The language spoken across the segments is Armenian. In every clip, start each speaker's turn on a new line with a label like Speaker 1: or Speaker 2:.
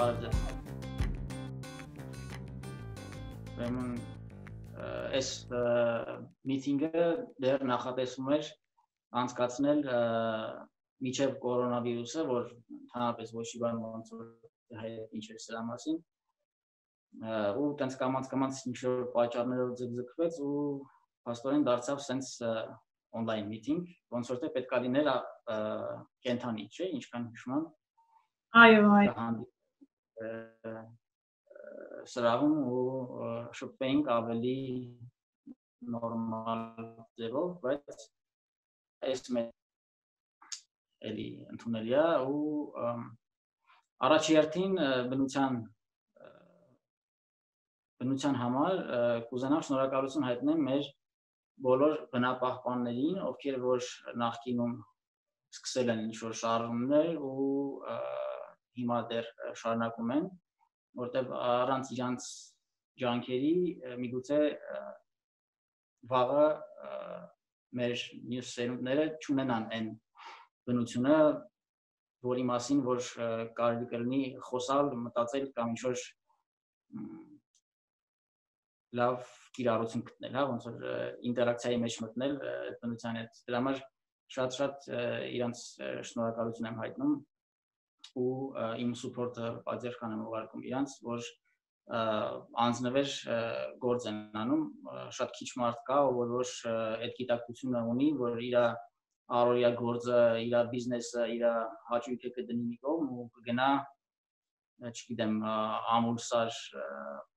Speaker 1: Ձեզ։ Ուրեմն այս միտինգը դեռ նախատեսում էր անցկացնել միջև կորոնավիրուսը, որ ընդհանրապես ոչ մի բան ոնց որ հայտ ինչ էր սրա մասին։ ու տենց կամած կամած ինչ որ պատճառներով ձգձգվեց ու փաստորեն դարձավ սենց on-line meeting, ոնց որ թե պետքա լիներ կենթանի, չէ, ինչքան հիշում եմ։
Speaker 2: Այո, այո
Speaker 1: սրահում ու շփվեինք ավելի նորմալ ձևով, բայց այս մեծ էլի ընդունելի է ու առաջի հերթին բնության բնության համար կուզենամ շնորհակալություն հայտնել մեր բոլոր բնապահպաններին, ովքեր որ նախկինում սկսել են ինչ-որ շարժումներ ու հիմա դեռ շարունակում են որտեվ առանց իրանց ջանքերի միգուցե վաղը մեր մյուս սերունդները ճունենան այն բնությունը, որի մասին որ կարելի կլինի խոսալ, մտածել կամ ինչ որ լավ կիրառություն գտնել, հա, ոնց որ ինտերակցիայի մեջ մտնել բնության հետ։ Դրա համար շատ-շատ իրանց շնորհակալություն եմ հայտնում ու իմ սուպորտը պատերխան եմ ուղարկում իրանց, որ անձնվեր գործ են անում, շատ քիչ մարդ կա, որ որ այդ գիտակցությունը ունի, որ իր առօրյա գործը, իր բիզնեսը, իր հաճույքը կդնի մի կողմ ու կգնա չգիտեմ, ամուլսար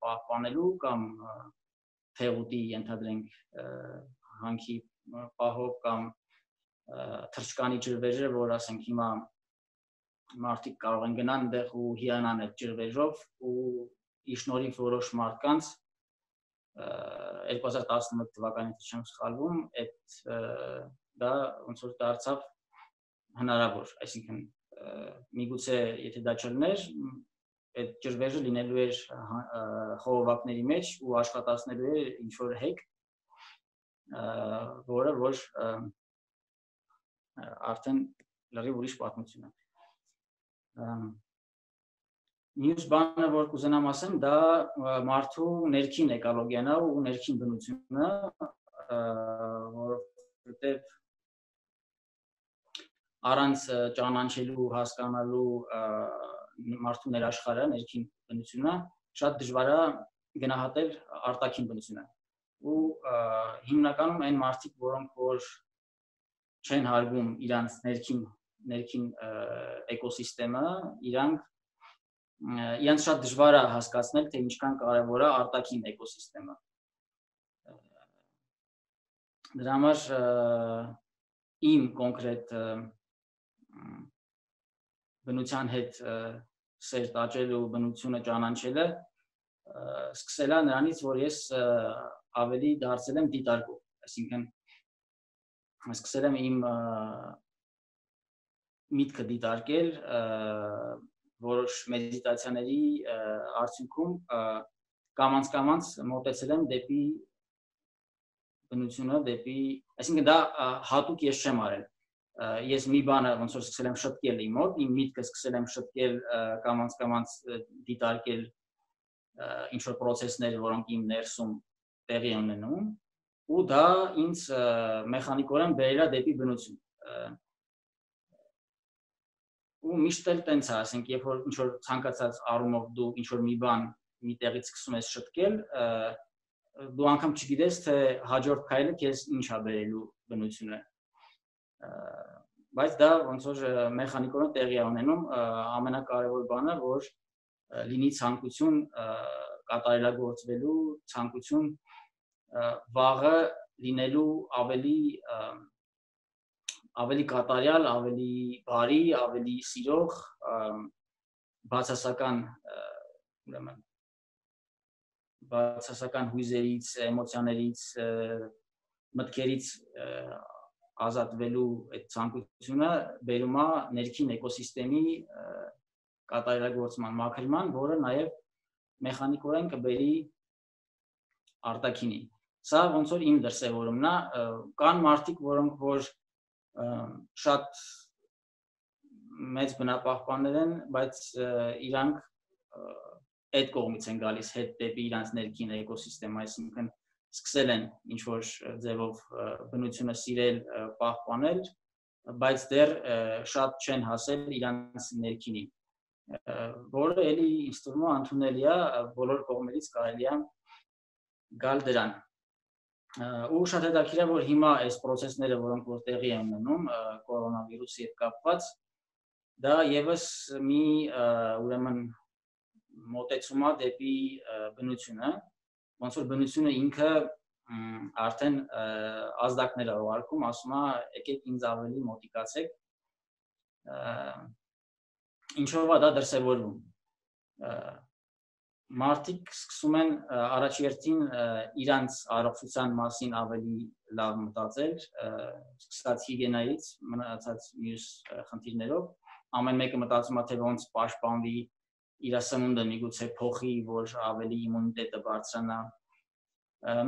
Speaker 1: պահպանելու կամ թեղուտի ենթադրենք հանքի պահով կամ թրջկանի ջրվեժը, որ ասենք հիմա մարդիկ կարող են գնան այնտեղ ու հիանան այդ ջրվեժով ու իշնորհիվ որոշ մարդկանց 2011 թվականից չեմ սխալվում, այդ դա ոնց որ դարձավ հնարավոր, այսինքն միգուցե եթե դա չլներ, այդ ջրվեժը լինելու էր խողովակների մեջ ու աշխատացնելու էր ինչ որ հեկ, որը որ արդեն լրիվ ուրիշ պատմություն է Մյուս բանը, որ կուզենամ ասեմ, դա մարդու ներքին էկոլոգիան է ու ներքին բնությունը, որովհետև առանց ճանաչելու, հասկանալու մարդու ներաշխարհը, ներքին բնությունը, շատ դժվար է գնահատել արտաքին բնությունը։ Ու հիմնականում այն մարդիկ, որոնք որ չեն հարգում իրանց ներքին ներքին էկոսիստեմը, իրանք իրանք շատ դժվար է հասկացնել, թե ինչքան կարևոր է արտաքին էկոսիստեմը։ Դրա համար իմ կոնկրետ բնության հետ սեր տաճելու բնությունը ճանաչելը սկսել է նրանից, որ ես ավելի դարձել եմ դիտարկող, այսինքն սկսել եմ իմ միտքը դիտարկել որոշ մեդիտացիաների արդյունքում կամանց-կամանց մոտեցել եմ դեպի բնությունը, դեպի, այսինքն դա հատուկ ես չեմ արել։ Ես մի բանը ոնց որ սկսել եմ շտկել իմ մոտ, իմ միտքը սկսել եմ շտկել կամանց-կամանց դիտարկել ինչ որ process-ներ, որոնք իմ ներսում տեղի ունենում, ու դա ինձ մեխանիկորեն բերել է դեպի բնություն ու միշտ էլ տենց է, ասենք, երբ որ ինչ որ ցանկացած առումով դու ինչ որ մի բան մի տեղից սկսում ես շտկել, դու անգամ չգիտես թե հաջորդ քայլը քեզ ինչ է բերելու բնությունը բայց դա ոնց որ մեխանիկորեն տեղի է ունենում ամենակարևոր բանը որ լինի ցանկություն կատարելագործվելու ցանկություն վաղը լինելու ավելի ավելի կատարյալ, ավելի բարի, ավելի սիրող, բացասական ուրեմն բացասական հույզերից, էմոցիաներից, մտքերից ազատվելու այդ ցանկությունը բերում է ներքին էկոսիստեմի կատարելագործման մաքրման, որը նաև մեխանիկորեն կբերի արտակինի։ Սա ոնց որ իմ դրսևորումն է, կան մարդիկ, որոնք որ շատ մեծ բնապահպաններ են, բայց իրանք այդ կողմից են գալիս հետ դեպի իրանց ներքին էկոսիստեմ, այսինքն սկսել են ինչ որ ձևով բնությունը սիրել, պահպանել, բայց դեռ շատ չեն հասել իրանց ներքինին որը էլի է ընդունելի է բոլոր կողմերից կարելի է գալ դրան ու շատ հետաքրքիր է որ հիմա այս process-ները որոնք որ տեղի են ունենում կորոնավիրուսի հետ կապված դա եւս մի ուրեմն մոտեցումա դեպի բնությունը, ոնց որ բնությունը ինքը արդեն ազդակներ է ուղարկում, ասում է, եկեք ինձ ավելի մոտիկացեք։ Ինչով է դա դրսևորվում։ Մարդիկ սկսում են առաջերտին իրանց առողջության մասին ավելի լավ մտածել, սկսած հիգիենայից, մնացած մյուս խնդիրներով ամեն մեկը մտածում է թե ոնց պաշտպանվի իր սնունդը միգուցե փոխի, որ ավելի իմունիտետը բարձրանա։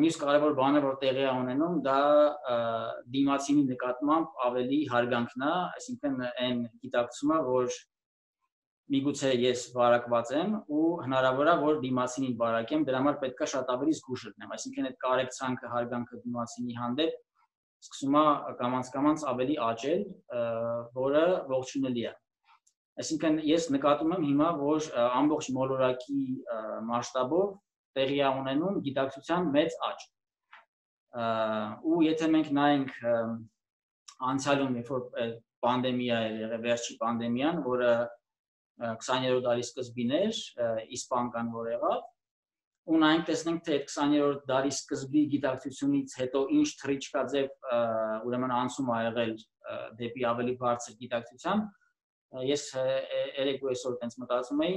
Speaker 1: Մյուս կարևոր բանը, որ տեղի է ունենում, դա դիմացինի նկատմամբ ավելի հարգանքն է, այսինքն այն գիտակցումը, որ միգուցե ես վարակված եմ ու հնարավոր է որ դիմացինին վարակեմ, դրա համար պետք է շատ ավելի զգուշ լինեմ, այսինքն այդ կարեկցանքը, հարգանքը դիմացինի հանդեպ սկսում է կամած-կամած ավելի աճել, որը ողջունելի է։ Այսինքն ես նկատում եմ հիմա, որ ամբողջ մոլորակի մասշտաբով տեղի է ունենում գիտակցության մեծ աճ։ Ու եթե մենք նայենք անցյալում, երբ որ պանդեմիա էր եղել, վերջի պանդեմիան, որը 20-րդ դարի սկզբին էր, իսպան որ եղավ, ու նայենք տեսնենք թե այդ 20-րդ դարի սկզբի գիտակցությունից հետո ինչ թրիչկաձև ուրեմն անցում ա եղել դեպի ավելի բարձր գիտակցության, ես երեկո այսօր տենց մտածում էի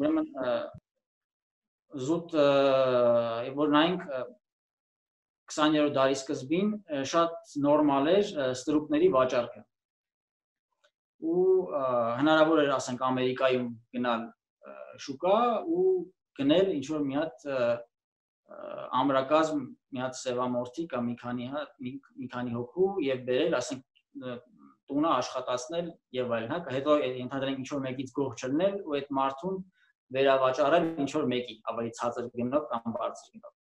Speaker 1: ուրեմն զուտ որ նայենք 20-րդ դարի սկզբին շատ նորմալ էր ստրուկների վաճառքը ու հնարավոր էր ասենք ամերիկայում գնալ շուկա ու գնել ինչ որ մի հատ ամրակազմ մի հատ սևամորթի կամ մի քանի հատ մի քանի հոգու եւ բերել ասենք տունը աշխատացնել եւ այլն, հա, հետո ընդհանրենք ինչ որ մեկից գող չլնել ու այդ մարդուն վերավաճառել ինչ որ մեկի ավելի ցածր գնով կամ բարձր գնով։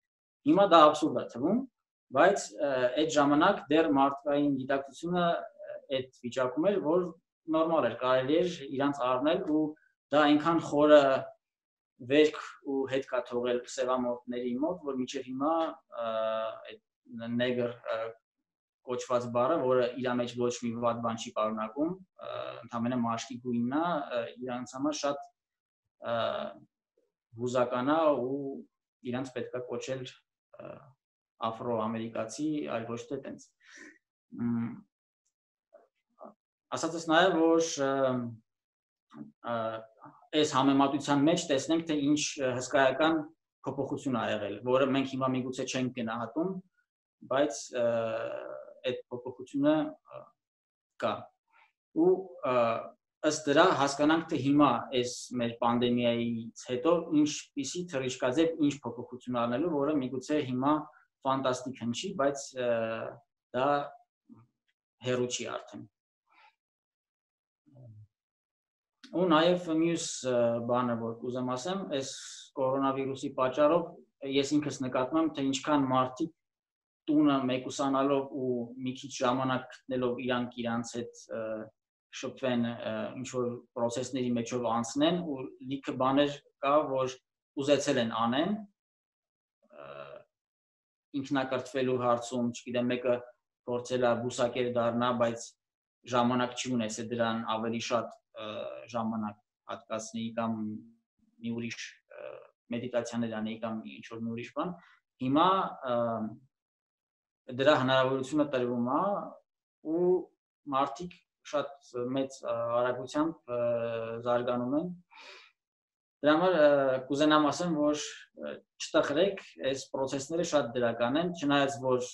Speaker 1: Հիմա դա абսուրդ է թվում, բայց այդ ժամանակ դեռ մարդկային գիտակցությունը այդ վիճակում էր, որ նորմալ էր, կարելի էր իրանց առնել ու դա այնքան խորը վերք ու հետ կա թողել սևամորտների մոտ, որ միջև հիմա այդ նեգր կոչված բառը, որը իր մեջ ոչ մի վատ բան չի պարունակում, ընդհանրապես մաշկի գույնն է, իրանց համար շատ հուզական է ու իրանց պետքա կոչել աֆրոամերիկացի, այլ ոչ թե տենց։ Ասածս նաև որ այս համեմատության մեջ տեսնենք թե ինչ հսկայական փոփոխություն ա եղել, որը մենք հիմա միգուցե չենք գնահատում, բայց այդ փոփոխությունը կա ու ըստ դրա հասկանանք թե հիմա այս մեր պանդեմիայից հետո ինչպիսի թռիչքաձև ինչ փոփոխություն անելու, որը միգուցե հիմա ֆանտաստիկ հնչի, բայց դա հերու չի արդեն։ Ու նաև մյուս բանը, որ կուզեմ ասեմ, այս կորոնավիրուսի պատճառով ես ինքս նկատում եմ, թե ինչքան մարդիկ տունը մեկուսանալով ու մի քիչ ժամանակ գտնելով իրանք իրանց հետ շփվեն ինչ որ process-ների մեջով անցնեն ու լիքը բաներ կա որ ուզեցել են անեն ինքնակրթվելու հարցում, չգիտեմ, մեկը փորձել է բուսակեր դառնա, բայց ժամանակ չի ունես է դրան ավելի շատ ժամանակ հատկացնի կամ մի ուրիշ մեդիտացիաներ անեի կամ ինչ որ մի ուրիշ բան։ Հիմա դրա հնարավորությունը տրվում է ու մարդիկ շատ մեծ արագությամբ զարգանում են դրա համար կուզենամ ասեմ որ չտխրեք այս process-ները շատ դրական են չնայած որ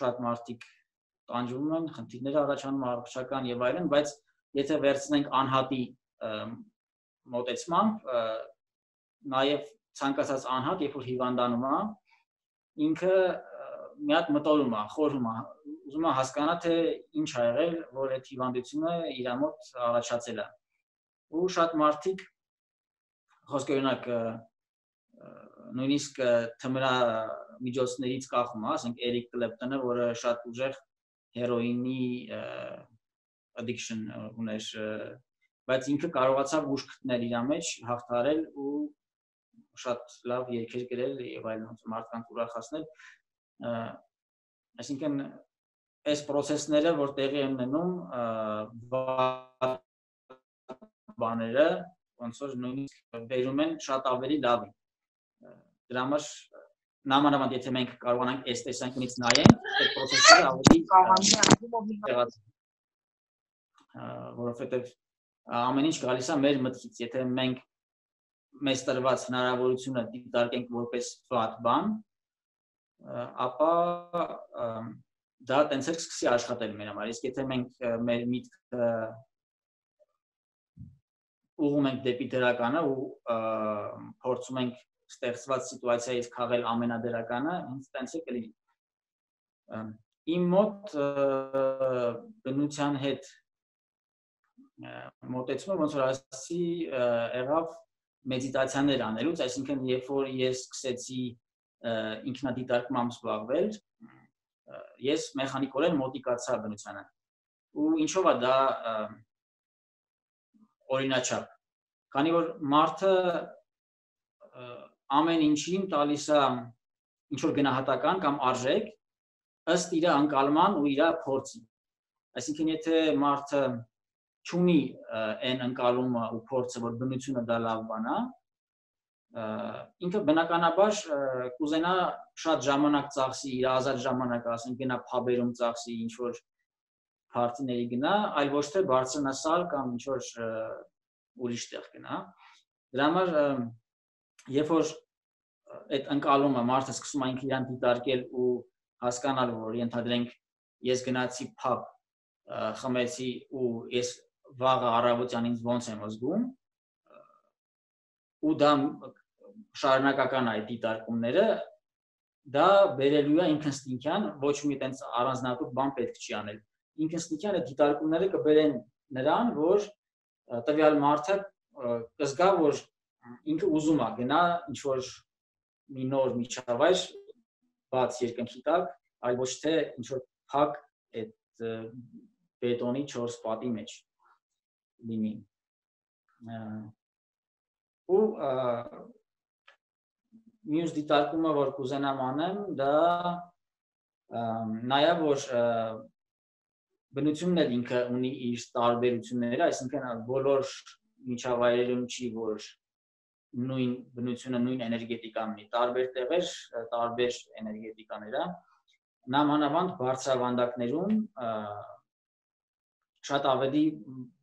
Speaker 1: շատ մարդիկ տանջվում են խնդիրներ առաջանում առողջական եւ այլն բայց եթե վերցնենք անհատի մոտեցմամբ նաև ցանկացած անհատ երբ որ հիվանդանում է ինքը մի հատ մտորում է, խորհում է, ուզում է հասկանա թե ինչ ա եղել, որ այդ հիվանդությունը իր մոտ առաջացել է։ Ու շատ մարդիկ խոսքը օրինակ նույնիսկ թմրա միջոցներից կախում, ասենք Էրիկ Կլեպտոնը, որը շատ ուժեղ հերոինի addiction ուներ, բայց ինքը կարողացավ ուժ գտնել իր մեջ, հաղթարել ու շատ լավ երգեր գրել եւ այլն ոնց մարդկանց ուրախացնել այսինքն այս process-ները որ տեղի են ունենում բաները ոնց որ նույնիսկ վերում են շատ ավելի լավ են դրա համար նամանավանդ եթե մենք կարողանանք այս տեսանկյունից նայենք այդ process-ները ավելի կարողանանք որովհետեւ ամեն ինչ գալիս է մեր մտքից եթե մենք մեզ տրված հնարավորությունը դիտարկենք որպես վատ բան, ապա դա տենց էլ սկսի աշխատել մեր համար։ Իսկ եթե մենք մեր միտքը ուղում ենք դեպի դրականը ու փորձում ենք ստեղծված սիտուացիայից քաղել ամենադրականը, հենց տենց է կլինի։ Իմ մոտ բնության հետ մոտեցումը ոնց որ ասացի եղավ մեդիտացիաներ անելուց, այսինքն երբ որ ես սկսեցի ինքնադիտարկմամբ զբաղվել, ես մեխանիկորեն մոտիկացա բնությանը։ Ու ինչով է դա օրինաչափ։ Քանի որ մարդը ամեն ինչին տալիս է ինչ որ գնահատական կամ արժեք ըստ իր անկալման ու իր փորձի։ Այսինքն եթե մարդը չունի այն ընկալումը ու փորձը, որ բնությունը դա լավ բան է, ինքը բնականաբար կուզենա շատ ժամանակ ծախսի, իր ազատ ժամանակ, ասենք գնա փաբերում ծախսի, ինչ որ փարտիների գնա, այլ ոչ թե բարձրանասալ կամ ինչ որ ուրիշ տեղ գնա։ Դրա համար երբ որ այդ ընկալումը մարդը սկսում է ինքը իրան դիտարկել ու հասկանալ, որ ենթադրենք ես գնացի փաբ խմեցի ու ես վաղը առավոտյան ինձ ոնց եմ զգում ու դա շարունակական այդ դիտարկումները դա բերելու է ինքնստինքյան ոչ մի տենց առանձնահատուկ բան պետք չի անել ինքնստինքյան այդ դիտարկումները կբերեն նրան որ տվյալ մարդը կզգա որ ինքը ուզում է գնա ինչ որ մի նոր միջավայր բաց երկնքի տակ այլ ոչ թե ինչ որ փակ այդ բետոնի 4 պատի մեջ լինի ու մյուս դիտարկումը որ կուզենամ անեմ դա նաև որ բնությունն էլ ինքը ունի իր տարբերությունները, այսինքն բոլոր միջավայրերում չի որ նույն բնությունը նույն էներգետիկան ունի, տարբեր տեղեր, տարբեր էներգետիկաներ է։ Նամանավանդ բարձրավանդակներում շատ ավելի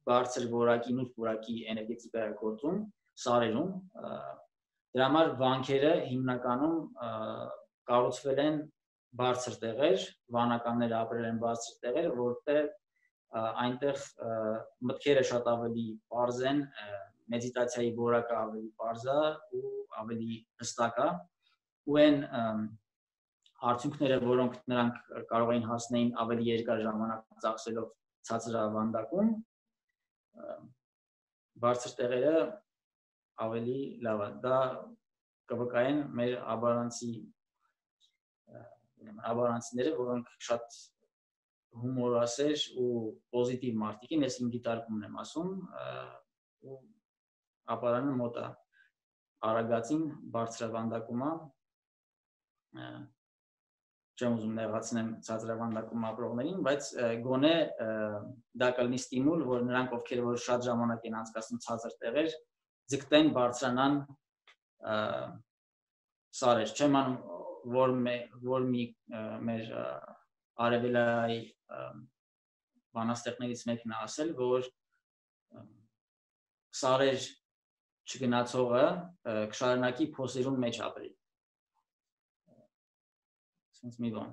Speaker 1: բարձր որակի, նույն որակի էներգետիկա է գործում սարերում։ Դրա համար վանքերը հիմնականում կառուցվել են բարձր տեղեր, վանականները ապրել են բարձր տեղեր, որտեղ այնտեղ մտքերը շատ ավելի པարզ են, մեդիտացիայի որակը ավելի པարզ է ու ավելի հստակ է։ Ու այն արդյունքները, որոնք նրանք կարող էին հասնեին ավելի երկար ժամանակ ծախսելով ցածր ավանդակում բարձր տեղերը ավելի լավ է։ Դա կվկայեն մեր աբարանցի աբարանցիները, որոնք շատ հումորասեր ու պոզիտիվ մարդիկ են, ես իմ դիտարկումն եմ ասում, ու աբարանը մոտ է արագացին բարձրավանդակումա չեմ ուզում նեղացնեմ ցածրավանդակում ապրողներին, բայց գոնե դա կլինի ստիմուլ, որ նրանք ովքեր որ շատ ժամանակ են անցկացնում ցածր տեղեր, ձգտեն բարձրանան սարեր։ Չեմ անում որ մե, որ մի մեր արևելայի բանաստեղներից մեկն է ասել, որ սարեր չգնացողը կշարունակի փոսերուն մեջ ապրի sense մի բան։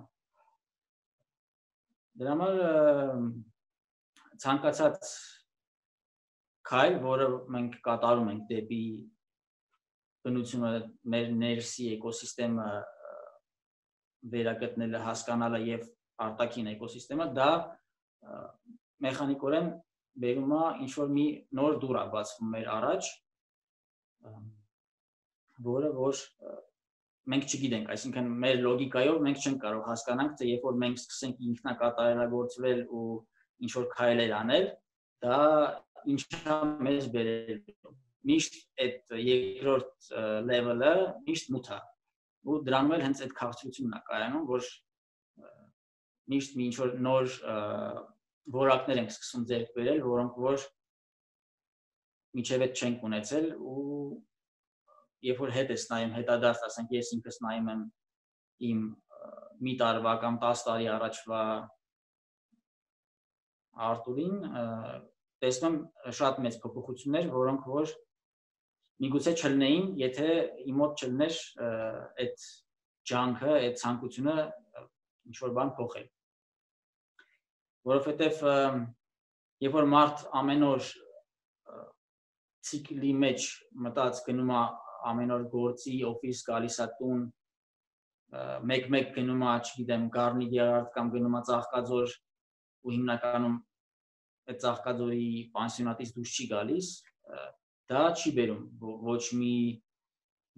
Speaker 1: Դրա համար ցանկացած քայլ, որը մենք կատարում ենք դեպի բնությունը, մեր ներսի էկոսիստեմը վերագտնելը, հասկանալը եւ արտաքին էկոսիստեմը, դա մեխանիկորեն բերում է ինչ որ մի նոր դուր բացվում մեր առաջ որը որ մենք չգիտենք, այսինքն մեր լոգիկայով մենք չենք կարող հասկանանք, թե երբ որ մենք սկսենք ինքնակատարելագործվել ու ինչ որ քայլեր անել, դա ինչա մեզ բերել։ Միշտ այդ երկրորդ level-ը միշտ մութ է։ Ու դրանում էլ հենց այդ քաղցրությունն է կայանում, որ միշտ մի ինչ որ նոր որակներ ենք սկսում ձեռք բերել, որոնք որ միջև այդ չենք ունեցել ու երբ որ հետ ես նայում հետադարձ, ասենք ես ինքս նայում եմ իմ մի տարվա կամ 10 տարի առաջվա Արտուրին, տեսնում շատ մեծ փոփոխություններ, որոնք որ միգուցե չլնեին, եթե իմ մոտ չլներ այդ ջանքը, այդ ցանկությունը ինչ որ բան փոխել։ Որովհետև երբ որ մարդ ամեն օր ցիկլի մեջ մտած գնում է ամեն օր գործի, օֆիս գալիս է տուն, մեկ-մեկ գնում է, չգիտեմ, Գառնի Գերարդ կամ գնում է Ծաղկաձոր ու հիմնականում այդ Ծաղկաձորի պանսիոնատից դուրս չի գալիս, դա չի բերում ոչ մի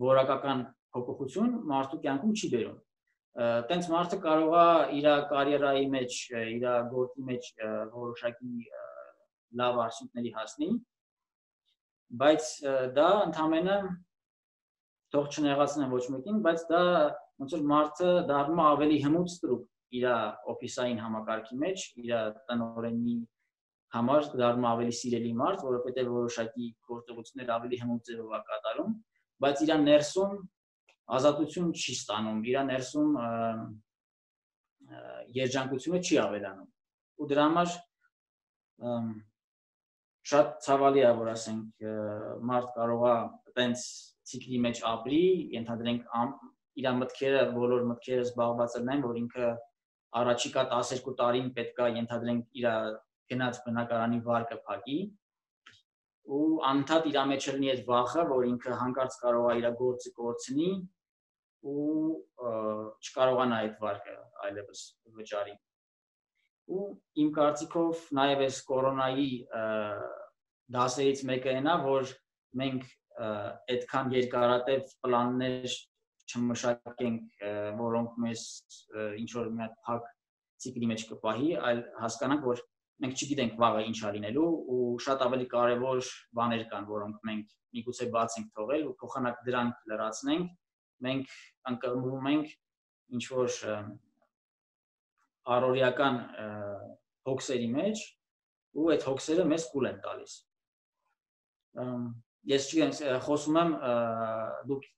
Speaker 1: որակական փոփոխություն մարդու կյանքում չի բերում։ Տենց մարդը կարող է իր կարիերայի մեջ, իր գործի մեջ որոշակի լավ արդյունքների հասնի, բայց դա ընդհանրապես թող չնեղացնեմ ոչ մեկին, բայց դա ոնց որ մարդը դառնում է ավելի հմուտ ստրուկ իր օֆիսային համակարգի մեջ, իր տնօրենի համար դառնում ավելի սիրելի մարդ, որովհետև որոշակի գործողություններ ավելի հմուտ ձևով է կատարում, բայց իր ներսում ազատություն չի ստանում, իր ներսում երջանկությունը չի ավելանում։ Ու դրա համար շատ ցավալի է, որ ասենք մարդ կարող է այտենց ցիկլի մեջ ապրի, ենթադրենք իր մտքերը, բոլոր մտքերը զբաղված լինեն, որ ինքը առաջիկա 12 տարին պետքա ենթադրենք իր գնաց բնակարանի վարկը փակի ու անդադ իր մեջ լինի այդ վախը, որ ինքը հանկարծ կարող է իր գործը կորցնի ու չկարողանա այդ վարկը այլևս վճարի։ Ու իմ կարծիքով նաև այս կորոնայի դասերից մեկը այնա, որ մենք այդքան երկարատև պլաններ չմշակենք, որոնք մեզ ինչ որ մի հատ փակ ցիկլի մեջ կպահի, այլ հասկանանք, որ մենք չգիտենք վաղը ինչ ա լինելու ու շատ ավելի կարևոր բաներ կան, որոնք մենք միգուցե բաց ենք թողել ու փոխանակ դրանք լրացնենք, մենք ընկղմում ենք ինչ որ առօրյական հոգսերի մեջ ու այդ հոգսերը մեզ կուլ են տալիս ես չգիտեմ խոսում եմ դուք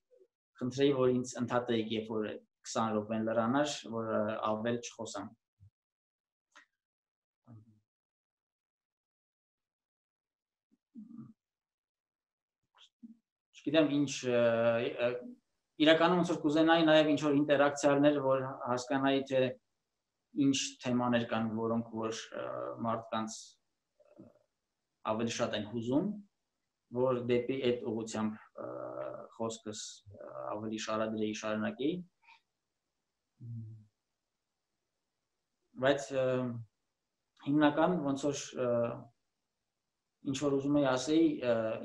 Speaker 1: խնդրեի որ ինձ ընդհատեիք երբ որ 20 րոպեն լրանար որ ավել չխոսամ չգիտեմ ինչ իրականում ոնց որ կուզենայի նաև ինչ որ ինտերակցիաներ որ հասկանայի թե ինչ թեմաներ կան որոնք որ մարդկանց ավելի շատ են հուզում որ դեպի այդ ուղությամբ խոսքս ավելի շարադրեի շարունակեի բայց հիմնական ոնց որ ինչ որ ուզում եի ասեի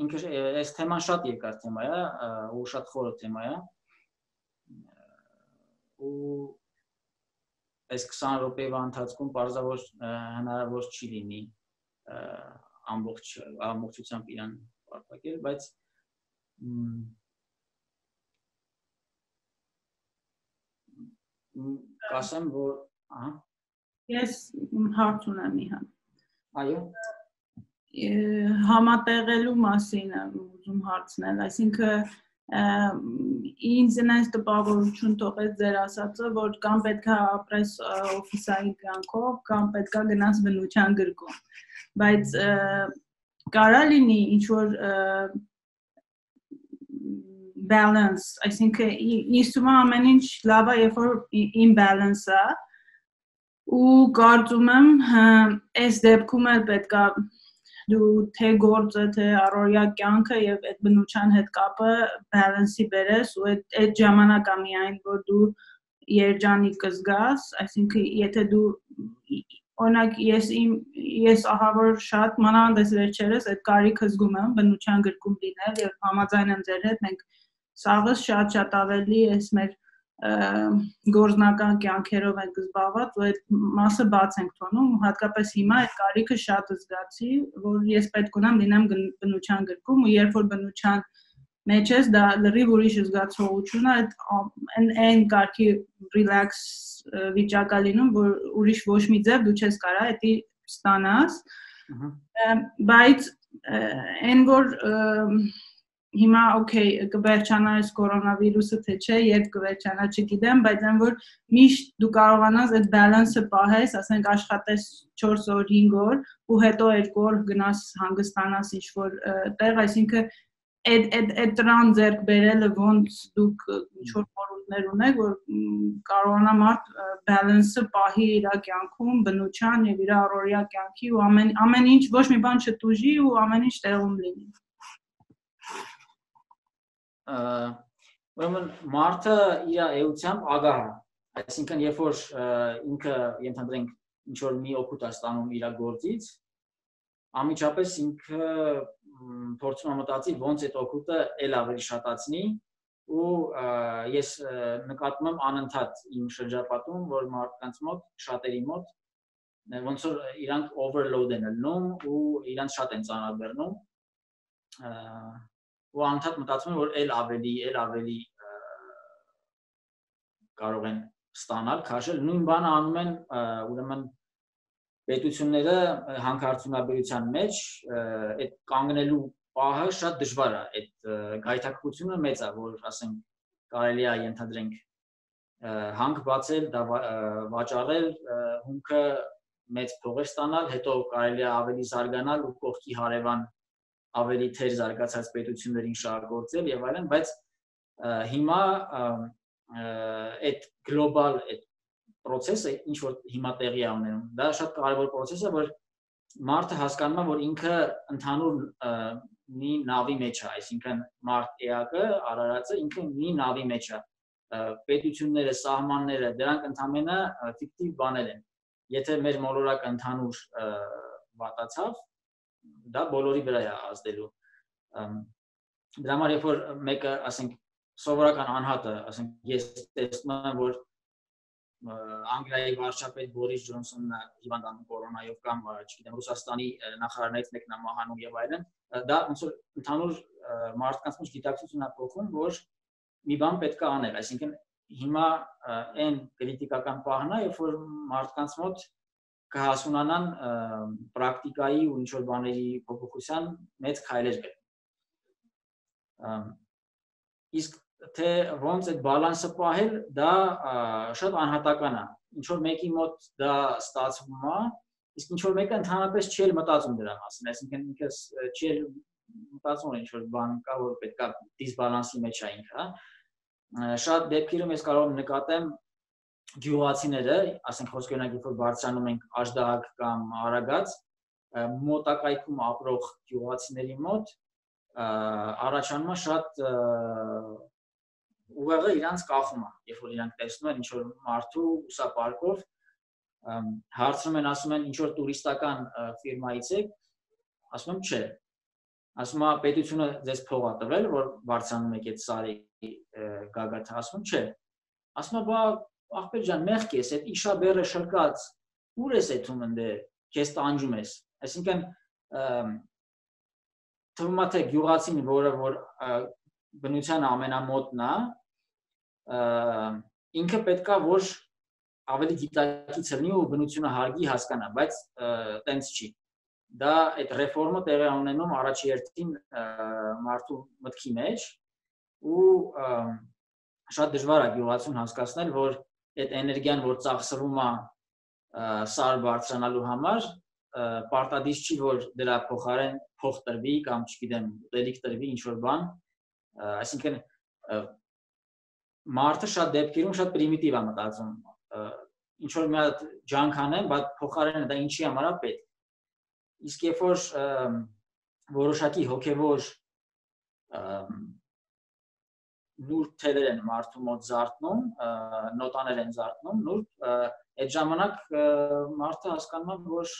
Speaker 1: ինքը այս թեման շատ երկար թեմա է ու շատ խորը թեմա է ու այս 20 րոպեվա ընթացքում բարձրավոր հնարավոր չի լինի ամբողջ ամբողջությամբ իրան արտակել, բայց կասեմ, որ ահա
Speaker 2: Ես հարց ունեմ իհա։
Speaker 1: Այո։
Speaker 2: Համատեղելու մասին ուզում հարցնել, այսինքն ինձ այնպես տպավորություն թողեց ձեր ասածը, որ կամ պետքա ապրես օֆիսային կյանքով, կամ պետքա գնաս բնության գրկում։ Բայց կարա լինի ինչ որ balance, այսինքն իսում ամեն ինչ լավ է, երբ որ imbalance է ու կարծում եմ այս դեպքում էլ պետքա դու թե գործը, թե առօրյա կյանքը եւ այդ բնության հետ կապը balance-ի բերես ու այդ այդ ժամանակա միայն որ դու երջանիկ կզգաս, այսինքն եթե դու օրինակ ես իմ ես ահա որ շատ մանավանդ վերջերս այդ կարիքը զգում եմ բնության գրկում լինել եւ համաձայն եմ ձեր հետ մենք սաղս շատ-շատ ավելի էս մեր գործնական կյանքերով ենք զբաղված ու այդ մասը բաց ենք թողնում հատկապես հիմա այդ կարիքը շատ զգացի որ ես պետք ունեմ լինեմ բնության գրկում ու երբ որ բնության մեջ ես դա լրիվ ուրիշ զգացողություն է այդ այն այն կարգի ռիլաքս վիճակա լինում որ ուրիշ ոչ մի ձև դու չես կարա դա ստանաս բայց այն որ հիմա օքեյ կվերջանա այս կորոնավիրուսը թե չէ, երբ կվերջանա, չգիտեմ, բայց այն որ միշտ դու կարողանաս այդ բալանսը պահես, ասենք աշխատես 4 օր, 5 օր ու հետո 2 օր գնաս հանգստանաս ինչ որ տեղ, այսինքն այդ այդ այդ տրան ձեռք բերելը ոնց դուք ինչ որ խորհուրդներ ունեք որ կարողանա մարդ բալանսը պահի իր կյանքում բնության եւ իր առօրյա կյանքի ու ամեն ամեն ինչ ոչ մի բան չտուժի ու ամեն ինչ տեղում լինի
Speaker 1: ուրեմն մարդը իր էությամբ ագահ այսինքն երբ որ ինքը ենթադրենք ինչ որ մի օգուտ է ստանում իր գործից ամիջապես ինքը փորձում եմ մտածի ոնց այդ օգուտը ել ավելի շատացնի ու ես նկատում եմ անընդհատ իմ շրջապատում որ մարդկանց մոտ շատերի մոտ ոնց որ իրանք overload են լնում ու իրանք շատ են ծանրաբեռնում ու անդադ մտածում եմ որ ել ավելի, ել ավելի կարող են ստանալ, քաշել, նույն բանը անում են ուրեմն պետությունները հանքարդյունաբերության մեջ այդ կանգնելու պահը շատ դժվար է, այդ գայթակղությունը մեծ է, որ ասենք կարելի է ենթադրենք հանք բացել, դա վաճառել, հումքը մեծ փողեր ստանալ, հետո կարելի է ավելի զարգանալ ու կողքի հարևան ավելի թեր զարգացած պետություններին շահագործել եւ այլն, բայց հիմա այդ գլոբալ այդ process-ը ինչ որ հիմա տեղի է ունենում, դա շատ կարևոր process է, որ մարդը հասկանում է, որ ինքը ընդհանուր մի նավի մեջ է, այսինքն մարդ էակը, Արարածը ինքը մի նավի մեջ է։ Պետությունները, սահմանները, դրանք ընդհանրապես ֆիկտիվ բաներ են։ Եթե մեր մոլորակը ընդհանուր վատացավ, դա բոլորի վրա է ազդելու դրա համար երբ որ մեկը ասենք սովորական անհատը ասենք ես տեսնում եմ որ Անգլիայի վարչապետ Բորիս Ջոնսոնն հիվանդանում կորոնայով կամ չգիտեմ Ռուսաստանի նախարարներից մեկն է մահանում եւ այլն դա ոնց որ ընդհանուր մարդկանց մեջ գիտակցությունն է փոխում որ մի բան պետք է անել այսինքն հիմա այն քրիտիկական պահն է երբ որ մարդկանց մոտ կհասունանան պրակտիկայի ու ինչ որ բաների փոփոխության մեծ քայլեր կան։ Իսկ թե ոնց այդ բալանսը պահել, դա շատ անհատական է։ Ինչ որ մեկի մոտ դա ստացվում է, իսկ ինչ որ մեկը ընդհանրապես չի մտածում դրա մասին, այսինքն ինքը չի մտածում ինչ որ բան կա, որ պետքա դիսբալանսի մեջ է ինքը, Շատ դեպքերում ես կարող եմ նկատեմ գյուղացիները, ասենք խոսքերնակ երբ որ բարձրանում ենք Աշդահակ կամ Արագած, մոտակայքում ապրող գյուղացիների մոտ առաջանում է շատ ուղեղը իրանց կախում է, երբ որ իրանք տեսնում են ինչ որ մարդու ուսապարկով հարցնում են, ասում են ինչ որ տուրիստական ֆիրմայից եք, ասում եմ չէ։ Ասում է պետությունը ձեզ փող է տվել, որ բարձրանում եք այդ սարի գագաթը, ասում չէ։ Ասում է բա ախպեր ջան, մեղք ես, այդ իշաբերը շրկած, ուր ես այդում ընդ քեզ տանջում ես։ Այսինքն թվում է թե գյուղացին, որը որ բնության ամենամոտն է, ինքը պետքա որ ավելի դիտակից լինի ու բնությունը հարգի հասկանա, բայց տենց չի։ Դա այդ ռեֆորմը տեղի ունենում առաջի երթին մարդու մտքի մեջ ու շատ դժվար է գյուղացուն հասկացնել, որ այդ էներգիան, որ ծախսվում է սար բարձրանալու համար, պարտադիր չի, որ դրա փոխարեն փող տրվի կամ չգիտեմ, ուտելիք տրվի ինչ որ բան, այսինքն մարդը շատ դեպքերում շատ պրիմիտիվ է մտածում ինչ որ մի հատ ջանք անեմ, բայց փոխարենը դա ինչի համար է պետք։ Իսկ երբ որ որոշակի հոգևոր նուրբ թելեր են մարդու մոտ զարթնում, նոտաներ են զարթնում, նուրբ այդ ժամանակ մարդը հասկանում է, որ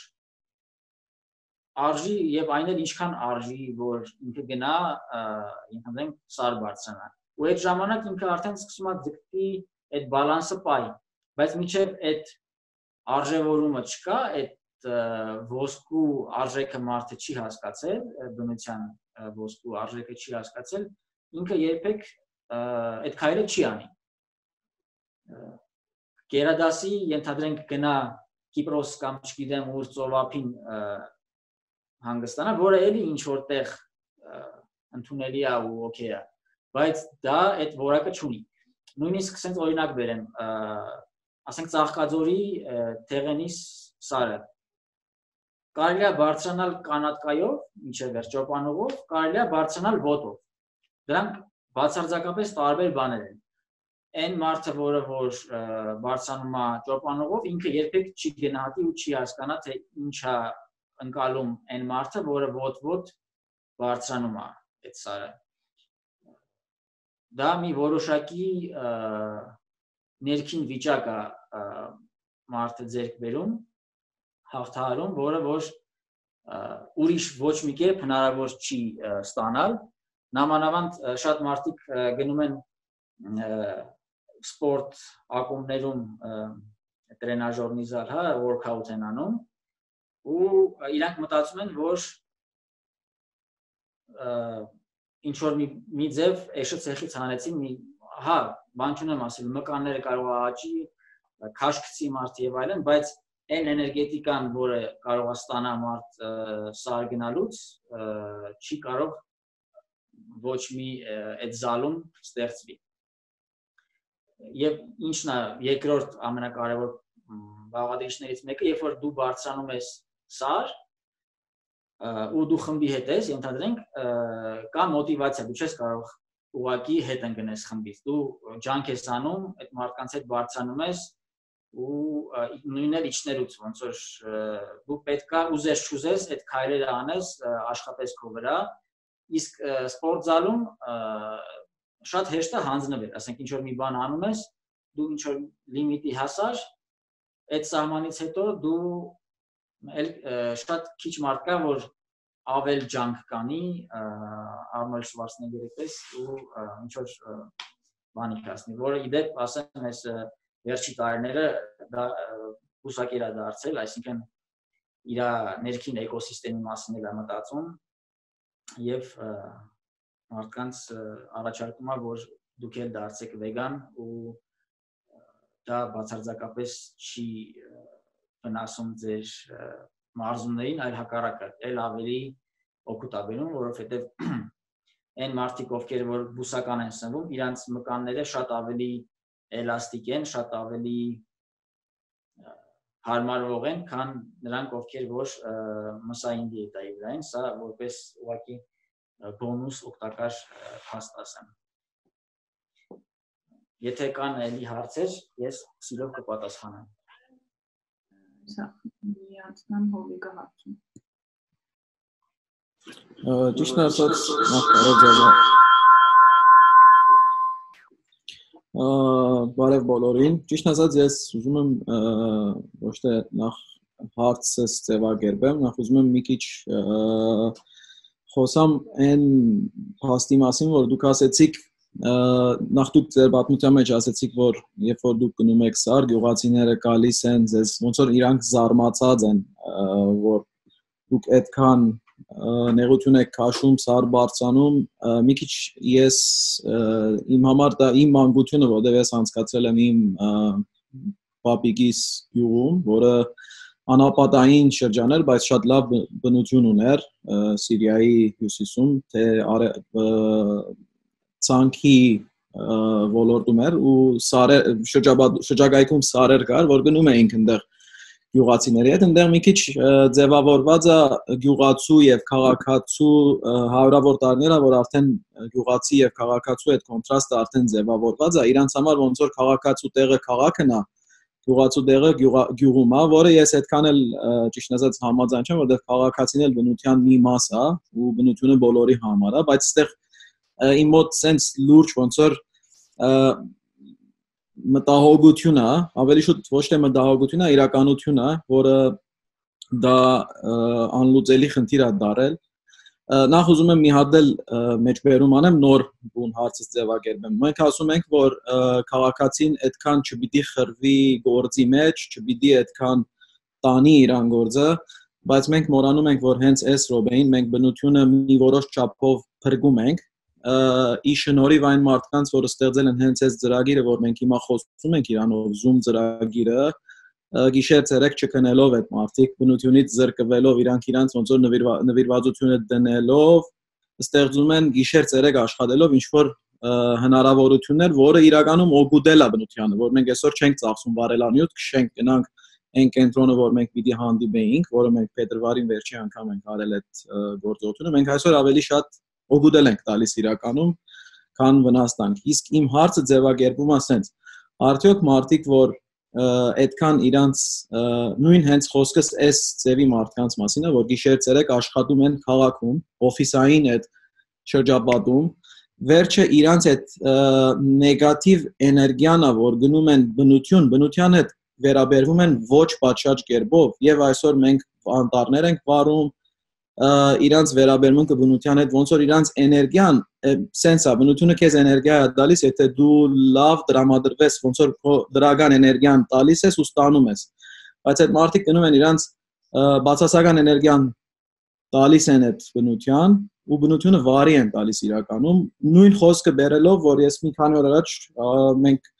Speaker 1: արժի եւ այն էլ ինչքան արժի, որ ինքը գնա, ինքնին սար բարձրանա։ ու այդ ժամանակ ինքը արդեն սկսում է ձգտի այդ բալանսը պայ բայց միջև այդ արժևորումը չկա այդ ոսկու արժեքը մարդը չի հասկացել բնության ոսկու արժեքը չի հասկացել ինքը երբեք այդ քայլը չի անի Գերադասի ենթադրենք գնա Կիպրոս կամ չգիտեմ ուր ծովափին հանգստանա, որը էլի ինչ որտեղ ընդունելի է ու օքեյ է, բայց դա այդ որակը չունի։ Նույնիսկ ասենք օրինակ բերեմ, ասենք Ծաղկաձորի Թեղենիս սարը կարելի է բարձրանալ կանատկայով, ինչը վերջ ճոպանուղով, կարելի է բարձրանալ ոտով։ Դրանք բացարձակապես տարբեր բաներ են այն մարդը, որը որ բարձանում է ճոպանողով, ինքը երբեք չի գնահատի ու չի հասկանա թե ինչա ընկալում այն մարդը, որը ոտ-ոտ բարձրանում է այդ սարը։ Դա մի որոշակի ներքին վիճակ է մարդը ձերկ բերում, հաղթահարում, որը որ ուրիշ ոչ մի կերպ հնարավոր չի ստանալ։ Նամանավանդ շատ մարդիկ գնում են սպորտ ակումբներում տրենաժորնի զար, հա, workout են անում ու իրանք մտածում են, որ ինչ որ մի մի ձև էշը ցեխից հանեցին մի հա, բան չունեմ ասել, մկանները կարող աճի, քաշքցի մարդ եւ այլն, բայց այն էներգետիկան, որը կարող է ստանա մարդ սար գնալուց, չի կարող ոչ մի այդ զալում ստեղծվի եւ ինչն է երկրորդ ամենակարևոր բաղադրիչներից մեկը, երբ որ դու բարձրանում ես սար ու դու խմբի հետ ես, ենթադրենք, կա մոտիվացիա, դու չես կարող ուղակի հետ ընկնես խմբից։ Դու ջանք ես անում, այդ մարդկանց հետ բարձրանում ես ու նույնն էլ իջներուց ոնց որ դու պետքա ուզես չուզես այդ քայլերը անես աշխատես քո վրա իսկ սպորտ զալում շատ հեշտ է հանձնվել, ասենք ինչ որ մի բան անում ես, դու ինչ որ լիմիտի հասար, այդ սահմանից հետո դու էլ շատ քիչ մարդ կա, որ ավել ջանք կանի, Արնոլդ Շվարցնեգերի պես ու ինչ որ բանի կասնի, որը իդեպ ասեմ այս վերջի տարիները դա հուսակեր է դարձել, այսինքն իր ներքին էկոսիստեմի մասին էլ է մտածում եւ մարդկանց առաջարկում է, որ դուք էլ դարձեք վեգան ու դա բացարձակապես չի վնասում ձեր մարզումներին, այլ հակառակը, ել ավելի օգուտ է բերում, որովհետև այն մարդիկ, ովքեր որ բուսական են սնվում, իրանց մկանները շատ ավելի էլաստիկ են, շատ ավելի հարմարվող են, քան նրանք, ովքեր որ մսային դիետայի վրա են, սա որպես ուղղակի բոնուս օգտակար փաստ ասեմ։ Եթե կան էլի հարցեր, ես սիրով կպատասխանեմ։
Speaker 2: Սա միացնեմ հովիկը հարցում։
Speaker 3: Ճիշտ ասած, նախ կարող ջանա բարև բոլորին։ Ճիշտ ասած, ես ուզում եմ ոչ թե նախ հարցս ձևակերպեմ, նախ ուզում եմ մի քիչ խոսամ այն փաստի մասին, որ դուք ասեցիք նախ դուք ձեր պատմության մեջ ասեցիք, որ երբ որ դուք գնում եք սար, գյուղացիները գալիս են, ձեզ ոնց որ իրանք զարմացած են, որ դուք այդքան նեղություն եք քաշում, սար բարձանում, մի քիչ ես իմ համար դա իմ մանկությունը, որտեղ ես անցկացրել եմ իմ պապիկիս գյուղում, որը անապատային շրջան էր, բայց շատ լավ բնություն ուներ Սիրիայի հյուսիսում, թե ցանկի ոլորտում էր ու սարը շրջագայքում սարեր կար, որ գնում էինք այնտեղ գյուղացիների հետ, այնտեղ մի քիչ ձևավորված է գյուղացու եւ քաղաքացու հարյուրավոր տարիներ է, որ արդեն գյուղացի եւ քաղաքացու այդ կոնտրաստը արդեն ձևավորված է, իրանց համար ոնց որ քաղաքացու տեղը քաղաքն է, գյուղացու դեղը գյուղում է, որը ես այդքան էլ ճիշտ ասած համաձայն չեմ, որովհետև քաղաքացին էլ բնության մի մաս է ու բնությունը բոլորի համար է, բայց այստեղ իմ մոտ sense լուրջ ոնց որ մտահոգություն է, ավելի շուտ ոչ թե մտահոգություն է, իրականություն է, որը դա անլուծելի խնդիր է դարել նախ ուզում եմ մի հատ էլ մեջբերում անեմ նոր բուն հարցից ձևակերպեմ։ Մենք ասում ենք, որ քաղաքացին այդքան չպիտի խրվի գործի մեջ, չպիտի այդքան տանի իրան գործը, բայց մենք մոռանում ենք, որ հենց այս ռոբեին մենք բնությունը մի որոշ չափով փրկում ենք ի շնորհիվ այն մարդկանց, որը ստեղծել են հենց այս ծրագիրը, որ մենք հիմա խոսում ենք իրանով Zoom ծրագիրը, գիշեր ցերեկ չքնելով այդ մարդիկ բնությունից զրկվելով իրանք իրանք ոնց որ նվիրվածությունը դնելով ստեղծում են գիշեր ցերեկ աշխատելով ինչ որ հնարավորություններ, որը իրականում օգուտել է բնությանը, որ մենք այսօր չենք ծախսում բարելանյութ, քշենք գնանք այն կենտրոնը, որ մենք պիտի հանդիպեինք, որը մենք փետրվարին վերջի անգամ ենք արել այդ գործողությունը, մենք այսօր ավելի շատ օգուտել ենք տալիս իրականում, քան վնաս տանք։ Իսկ իմ հարցը ձևակերպում է ասենց. արդյոք մարդիկ, որ այդքան իրանց նույն հենց խոսքս այս ծևի մարդկանց մասին է, որ գիշեր ցերեկ աշխատում են քաղաքում, օֆիսային այդ շրջապատում, վերջը իրանց այդ նեգատիվ էներգիան է, որ գնում են բնություն, բնության հետ վերաբերվում են ոչ պատշաճ կերպով եւ այսօր մենք անտառներ ենք վարում, իրանց վերաբերմունքը բնության հետ ոնց որ իրանց էներգիան սենս է բնությունը քեզ էներգիա է տալիս եթե դու լավ դրամադրվես ոնց որ դրական էներգիան տալիս ես ու ստանում ես բայց այդ մարդիկ գնում են իրանց բացասական էներգիան տալիս են այդ բնության ու բնությունը վարի են տալիս իրականում նույն խոսքը բերելով որ ես մի քանի օր առաջ մենք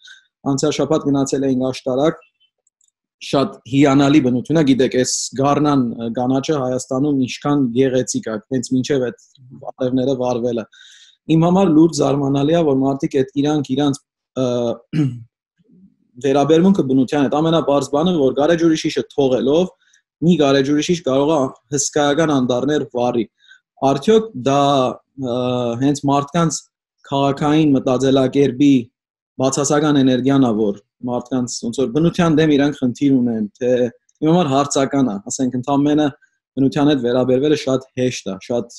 Speaker 3: անցյալ շաբաթ գնացել էինք աշտարակ շատ հիանալի բնություն է, գիտեք, այս Գառնան կանաչը Հայաստանում ինչքան գեղեցիկ է, հենց մինչև այդ արևները վարվելը։ Իմ համար լուրջ զարմանալի է, որ մարդիկ այդ իրանք իրանք վերաբերմունքը բնության հետ ամենաբարձ բանը, որ գարեջուրի շիշը թողելով մի գարեջուրի շիշ կարող է հսկայական անդառներ վառի։ Արդյոք դա հենց մարդկանց քաղաքային մտածելակերպի բացասական էներգիան է, որ մարդկանց ոնց որ բնության դեմ իրանք խնդիր ունեն, թե իմ համար հարցական է, ասենք ընդամենը բնության հետ վերաբերվելը շատ հեշտ է, շատ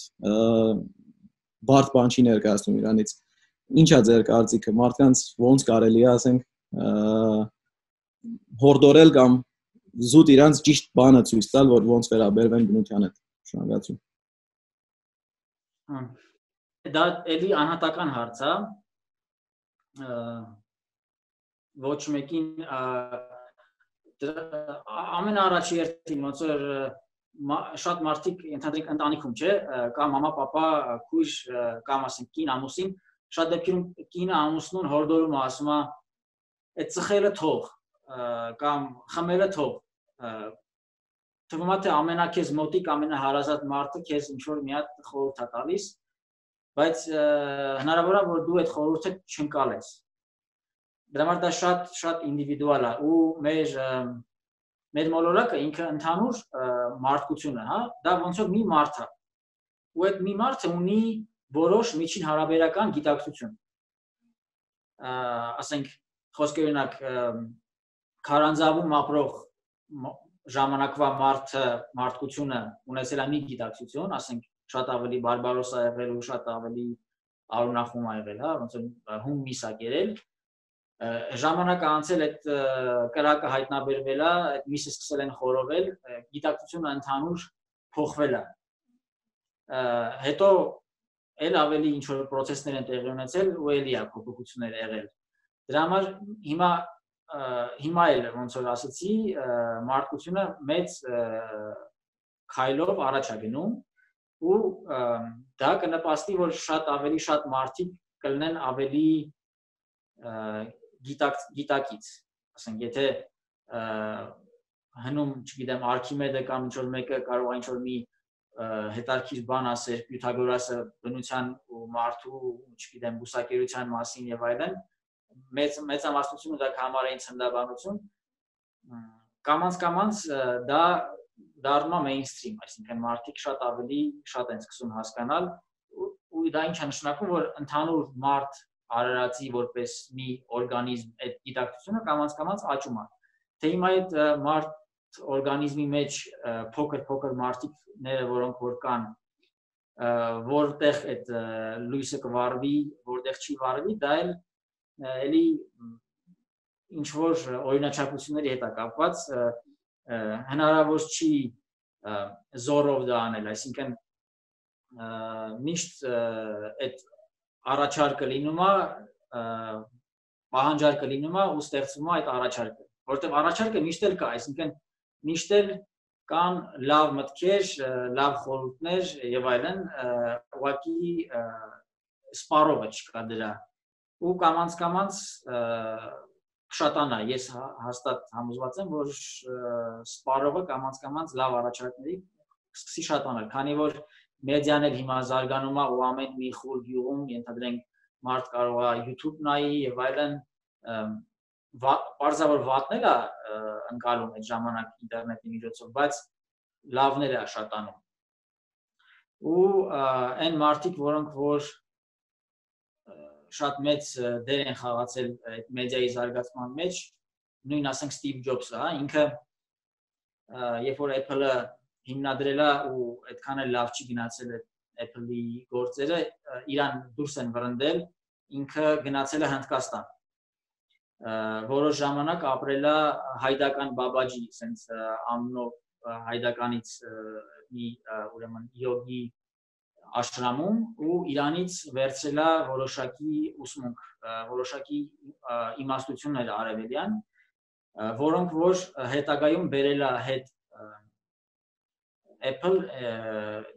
Speaker 3: բարդ բան չի ներկայացնում իրանից։ Ինչ է ձեր կարծիքը, մարդկանց ոնց կարելի է, ասենք, հորդորել կամ զուտ իրանց ճիշտ բանը ցույց տալ, որ ոնց վերաբերվեն բնության հետ։ Շնորհակալություն։
Speaker 1: Դա էլի անհատական հարց է ոչ մեկին ամեն առաջի երթին ոնց որ շատ մարդիկ ընդհանրիկ ընտանիքում չէ կամ մամա, papa, քույր կամ ասենք կին, ամուսին շատ դեպքերում կինը ամուսնուն հորդորում է ասում է այդ ծխելը թող կամ խմելը թող թվում է թե ամենակեզ մոտիկ ամենահարազատ մարդը քեզ ինչ որ մի հատ խորհուրդ է տալիս բայց հնարավոր է որ դու այդ խորհուրդը չընկալես դրա համար դա շատ շատ ինդիվիդուալ է ու մեր մեր մոլորակը ինքը ընդհանուր մարդկությունը, հա, դա ոնց որ մի մարդ է։ Ու այդ մի մարդը ունի որոշ միջին հարաբերական գիտակցություն։ ասենք խոսքի օրինակ քարանձավում ապրող ժամանակվա մարդը մարդկությունը ունեցել է մի գիտակցություն, ասենք շատ ավելի բարբարոս ա եղել ու շատ ավելի արունախում ա եղել, հա, ոնց որ հում միսա կերել, ժամանակը անցել այդ կրակը հայտնաբերվել է, այդ միսը սկսել են խորովել, գիտակցությունը ընդհանուր փոխվել է։ Հետո էլ ավելի ինչ որ process-ներ են տեղի ունեցել ու էլի է փոփոխություններ եղել։ Դրա համար հիմա հիմա էլ ոնց որ ասացի, մարդկությունը մեծ քայլով առաջ է գնում ու դա կնպաստի որ շատ ավելի շատ մարդիկ կլինեն ավելի գիտակ գիտակից ասենք եթե հնում, չգիտեմ, Արքիմեդը կամ ինչ որ մեկը կարող է ինչ որ մի հետարքիր բան ասեր Պյութագորասը բնության ու մարդու, չգիտեմ, բուսակերության մասին եւ այլն, մեծ մեծամասնությունը դա կհամարեին ցնդաբանություն կամանց կամանց դա դառնում է mainstream, այսինքն մարդիկ շատ ավելի շատ են սկսում հասկանալ ու դա ինչ է նշանակում, որ ընդհանուր մարդ արարածի որպես մի օրգանիզմ այդ գիտակցությունը կամած-կամած աճում է։ Թե հիմա այդ մարդ օրգանիզմի մեջ փոքր-փոքր մարտիկները, որոնք որ կան, որտեղ այդ լույսը կվառվի, որտեղ չի վառվի, դա էլ էլի ինչ որ օրինաչափությունների հետ է կապված հնարավոր չի զորով դա անել, այսինքն միշտ այդ առաջարկը լինում է պահանջարկը լինում է ու ստեղծվում է այդ առաջարկը որտեղ առաջարկը միշտ էլ կա այսինքն միշտ էլ կան լավ մտքեր, լավ խորհուրդներ եւ այլն, ուղղակի սպարովը չկա դրա։ Ու կամանց կամանց կշատանա։ Ես հա, հաստատ համոզված եմ, որ սպարովը կամանց կամանց լավ առաջարկների սկսի շատանալ, քանի որ մեդիան էլ հիմա զարգանում է ու ամեն մի խուլ գյուղում ենթադրենք մարդ կարող է YouTube նայի եւ այլն բարձրավոր վատն էլ է ընկալում այդ ժամանակ ինտերնետի միջոցով, բայց լավները է շատանում։ Ու այն մարդիկ, որոնք որ շատ մեծ դեր են խաղացել այդ մեդիայի զարգացման մեջ, նույն ասենք Steve Jobs-ը, հա, ինքը երբ որ Apple-ը հիմնադրել է ու այդքան էլ լավ չի գնացել այդ Apple-ի գործերը, իրան դուրս են վրընդել, ինքը գնացել է Հնդկաստան որոշ ժամանակ ապրել է հայդական բաբաջի, ասենց ամնով հայդականից մի ուրեմն յոգի աշրամում ու Իրանից վերցրել է որոշակի ուսմունք, որոշակի իմաստություններ արևելյան, որոնք որ հետագայում բերել է հետ Apple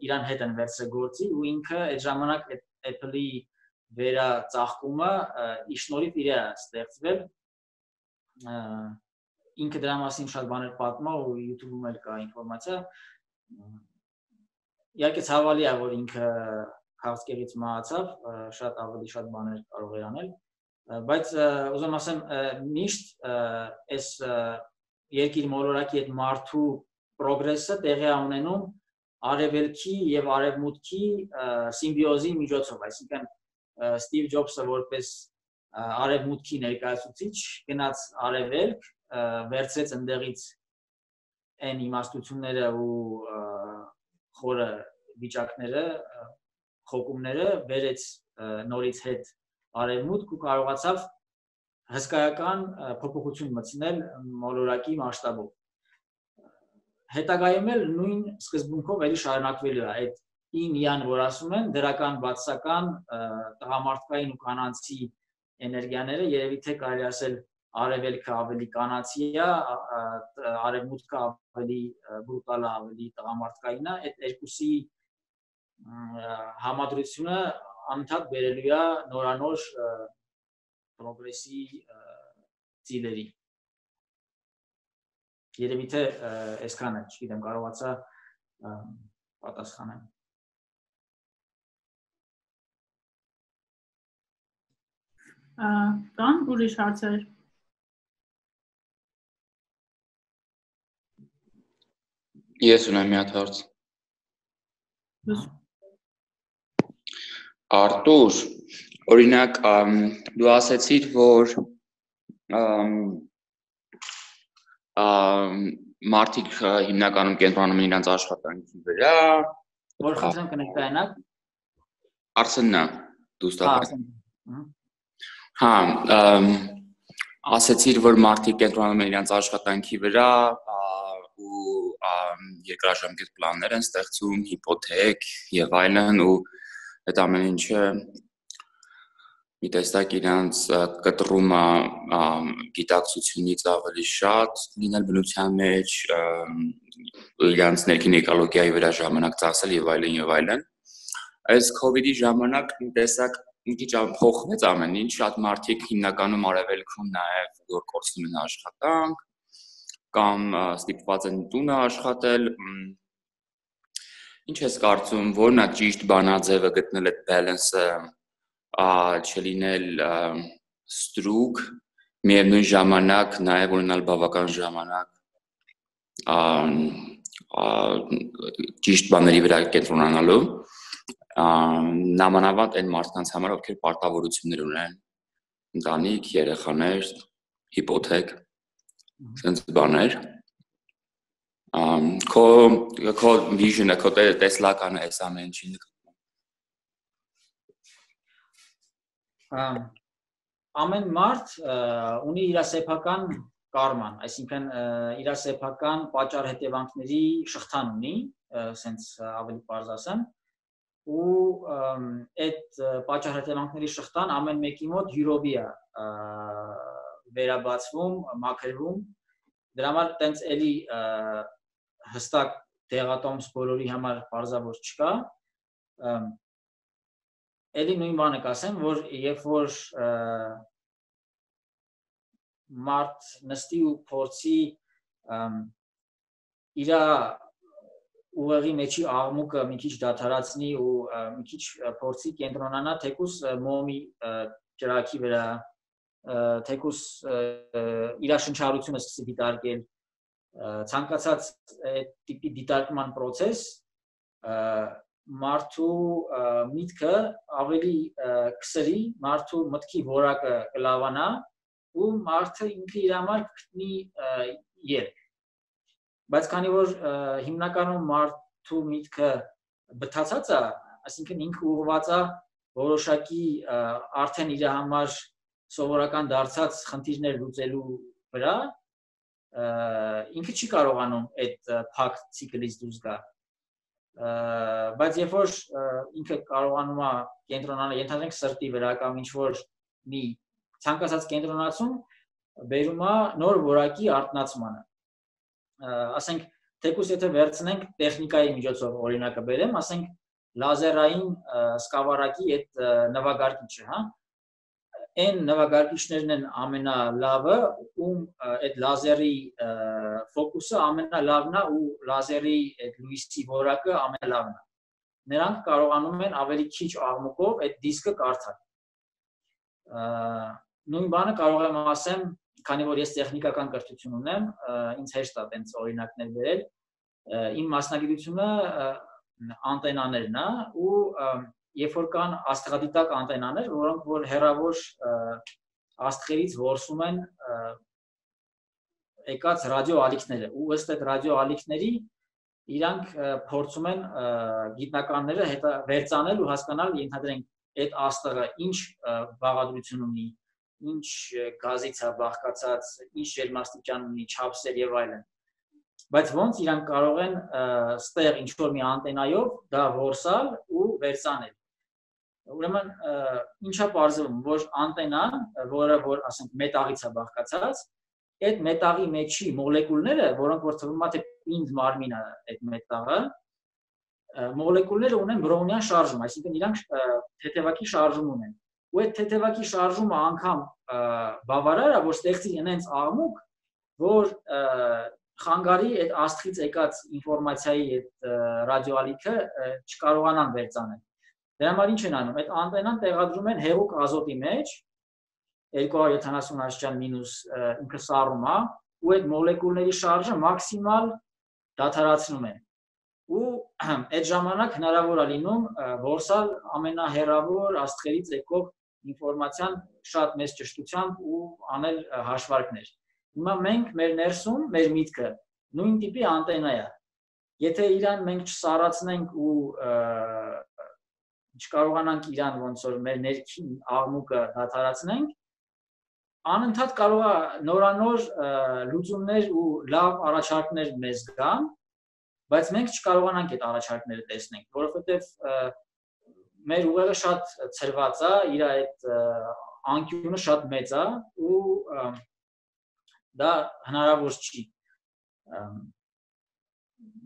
Speaker 1: Իրան հետ են վերցրել գործի ու ինքը այդ ժամանակ Apple-ի վերա ծաղկումը իշնորիվ իր է ստեղծվել ինքը դրա մասին շատ բաներ պատմա ու YouTube-ում էլ կա ինֆորմացիա իհարկե ցավալի է որ ինքը քաղցկեղից մահացավ շատ ավելի շատ բաներ կարող էր անել բայց ուզում ասեմ միշտ այս երկիր մոլորակի այդ մարդու պրոգրեսը տեղի ունենում արևելքի եւ արևմուտքի սիմբիոզի միջոցով այսինքն Steve Jobs-ը որպես արևմուտքի ներկայացուցիչ գնաց արևելք վերցրեց ընդեղից այն իմաստությունները ու խորը վիճակները, խոկումները վերեց նորից հետ արևմուտք ու կարողացավ հսկայական փոփոխություն մտցնել մոլորակի մասշտաբով։ Հետագայում էլ նույն սկզբունքով էլի շարունակվելու է այդ ին յան որ ասում են դրական բացական տղամարդկային ու կանանցի էներգիաները երևի թե կարելի ասել արևելքը ավելի կանացի է, արևմուտքը ավելի բրուտալ է, ավելի տղամարդկային է, այդ երկուսի համադրությունը անընդհատ բերելու է նորանոր պրոգրեսի ծիլերի։ Երևի թե այսքանը, չգիտեմ, կարողացա պատասխանեմ։
Speaker 2: Կան ուրիշ հարցեր։
Speaker 4: Ես ունեմ մի հատ հարց։ Արտուր, օրինակ, դու ասացիր, որ մարդիկ հիմնականում կենտրոնանում են իրենց աշխատանքի վրա։
Speaker 1: Որ խնդրեմ կներկայանաք։
Speaker 4: Արսեննա, դուստական։ Հա, ասացիր, որ մարդիկ կենտրոնանում են իրենց աշխատանքի վրա, երկրաժամկետ պլաններ են ստեղծում, հիպոթեք եւ այլն ու այդ ամեն ինչը մի տեսակ իրանց կտրում է գիտակցությունից ավելի շատ լինել բնության մեջ իրանց ներքին էկոլոգիայի վրա ժամանակ ծախսել եւ այլն եւ այլն այս կոവിഡ്ի ժամանակ մի տեսակ մի քիչ փոխվեց ամեն ինչ շատ մարդիկ հիմնականում արևելքում նաեւ որ կորցնում են աշխատանք կամ ստիպված են տունը աշխատել ինչ ես կարծում որն է ճիշտ բանաձևը գտնել այդ balance-ը չլինել ստրուկ միևնույն ժամանակ նաև ունենալ բավական ժամանակ ճիշտ բաների վրա կենտրոնանալու նամանավանդ այն մարդկանց համար ովքեր պարտավորություններ ունեն ընտանիք, երեխաներ, հիպոթեք sense բաներ ամ քո քո վիժնը քո տեսլականը այս ամեն ինչի
Speaker 1: ամեն մարդ ունի իր սեփական կարման, այսինքն իր սեփական պատճառ հետևանքների շղթան ունի, սենց ավելի բարձ ասեմ, ու այդ պատճառահետևանքների շղթան ամեն մեկի մոտ յուրովի է վերաբացվում, մաքրվում։ Դրա համար տենց էլի հստակ դեղատոմս բոլորի համար բարձավոր չկա։ Էլի նույն բանը կասեմ, որ երբ որ մարդ նստի ու փորձի իր ուղեղի մեջի աղմուկը մի քիչ դադարացնի ու մի քիչ փորձի կենտրոնանա թեկուս մոմի ջրակի վրա թեկուս իր շնչառությունը սկսի դիտարկել ցանկացած տիպի դիտարկման process մարդու միտքը ավելի կսրի, մարդու մտքի որակը կլավանա ու մարդը ինքը իր համար կգտնի երկ։ Բայց քանի որ հիմնականում մարդու միտքը բթացած է, այսինքն ինքը ուղղված է որոշակի արդեն իր համար սովորական դարձած խնդիրներ լուծելու վրա, ինքը չի կարողանում այդ փակ ցիկլից դուրս գա բայց երբ որ ինքը կարողանում է կենտրոնանալ ենթադրենք սրտի վրա կամ ինչ որ մի ցանկացած կենտրոնացում բերում է նոր որակի արտնացմանը ասենք թեկուս եթե վերցնենք տեխնիկայի միջոցով օրինակը բերեմ ասենք լազերային սկավառակի այդ նվագարկիչը հա այն նվագարկիչներն են ամենալավը, ում այդ լազերի ֆոկուսը ամենալավն է ու լազերի այդ լույսի որակը ամենալավն է։ Նրանք կարողանում են ավելի քիչ աղմուկով այդ դիսկը կարդալ։ Նույն բանը կարող եմ ասեմ, քանի որ ես տեխնիկական կրթություն ունեմ, ինձ հեշտ է տենց օրինակներ վերել։ Իմ մասնագիտությունը անտենաներն է ու երբ որ կան աստղադիտակ անտենաներ, որոնք որ հերավոր աստղերից որսում են եկած ռադիո ալիքները ու ըստ այդ ռադիո ալիքների իրանք փորձում են գիտնականները հետա վերցանել ու հասկանալ ենթադրենք այդ աստղը ինչ բաղադրություն ունի, ինչ գազից է բաղկացած, ինչ ջերմաստիճան ունի, չափսեր եւ այլն բայց ոնց իրանք կարող են ստեղ ինչ որ մի անտենայով դա որսալ ու վերցանել Ուրեմն ինչա բարձվում, որ անտենան, որը որ ասենք մետաղից է բաղկացած, այդ մետաղի մեջի մոլեկուլները, որոնք որ թվում է թե պինդ մարմին է այդ մետաղը, մոլեկուլները ունեն բրոունյան շարժում, այսինքն իրանք թեթևակի շարժում ունեն։ Ու այդ թեթևակի շարժումը անգամ բավարար է, որ ստեղծի այնց աղմուկ, որ խանգարի այդ աստղից եկած ինֆորմացիայի այդ ռադիոալիքը չկարողանան վերցանել։ Դրա համար ինչ են անում։ Այդ անտենան տեղադրում են հեղուկ ազոտի մեջ 270 աստիճան մինուս ինքը սառում է ու այդ մոլեկուլների շարժը մաքսիմալ դադարացնում են։ Ու այդ ժամանակ հնարավոր է լինում որսալ ամենահեռավոր աստղերից եկող ինֆորմացիան շատ մեծ ճշտությամբ ու անել հաշվարկներ։ Հիմա մենք մեր ներսում մեր միտքը նույն տիպի անտենա է։ Եթե իրան մենք չսառացնենք ու չկարողանանք իրան ոնց որ մեր ներքին աղմուկը դադարացնենք, անընդհատ կարող է նորանոր լուծումներ ու լավ առաջարկներ մեզ գան, բայց մենք չկարողանանք այդ առաջարկները տեսնել, որովհետև մեր ուղեղը շատ ծրված է, իր այդ անկյունը շատ մեծ է ու դա հնարավոր չի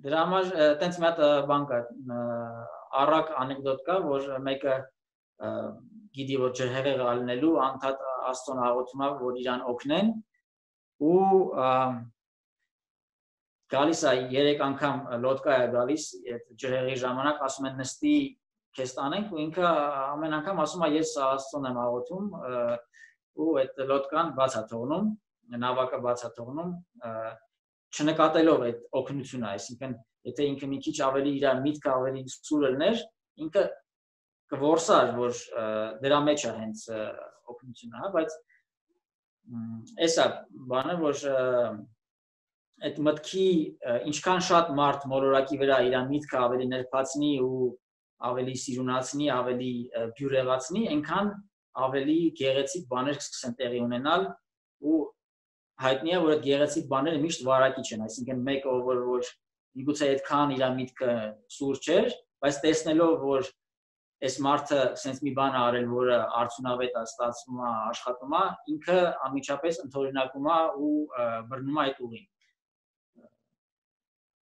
Speaker 1: դրա համար տենց մի հատ բան կա առակ անեկդոտ կա, որ մեկը գիտի որ ջրհեղեղ ալնելու անդադ աստոն աղոթում է որ իրան օգնեն ու գալիս է 3 անգամ լոդկա է գալիս այդ ջրհեղի ժամանակ ասում են նստի քեզ տանենք ու ինքը ամեն անգամ ասում է ես աստծուն եմ աղոթում ու այդ լոդկան բաց է թողնում նավակը բաց է թողնում չնկատելով այդ օգնությունը այսինքն եթե ինքը մի քիչ ավելի իր միտքը ավելի սուր լներ, ինքը կորսար, որ դրա մեջ է հենց օգնությունը, հա, բայց էսա բանը, որ այդ մտքի ինչքան շատ մարդ մոլորակի վրա իր միտքը ավելի ներփացնի ու ավելի սիրունացնի, ավելի բյուրեղացնի, այնքան ավելի գեղեցիկ բաներ կսկսեն տեղի ունենալ ու հայտնի է որ այդ գեղեցիկ բաները միշտ վարակիչ են, այսինքն մեկը ով որ միգուցե այդքան իր միտքը սուր չէր, բայց տեսնելով որ այս մարդը sense մի բան արել, որը արդյունավետ է ստացվում է, աշխատում է, ինքը անմիջապես ընդօրինակում է ու բռնում է այդ ուղին։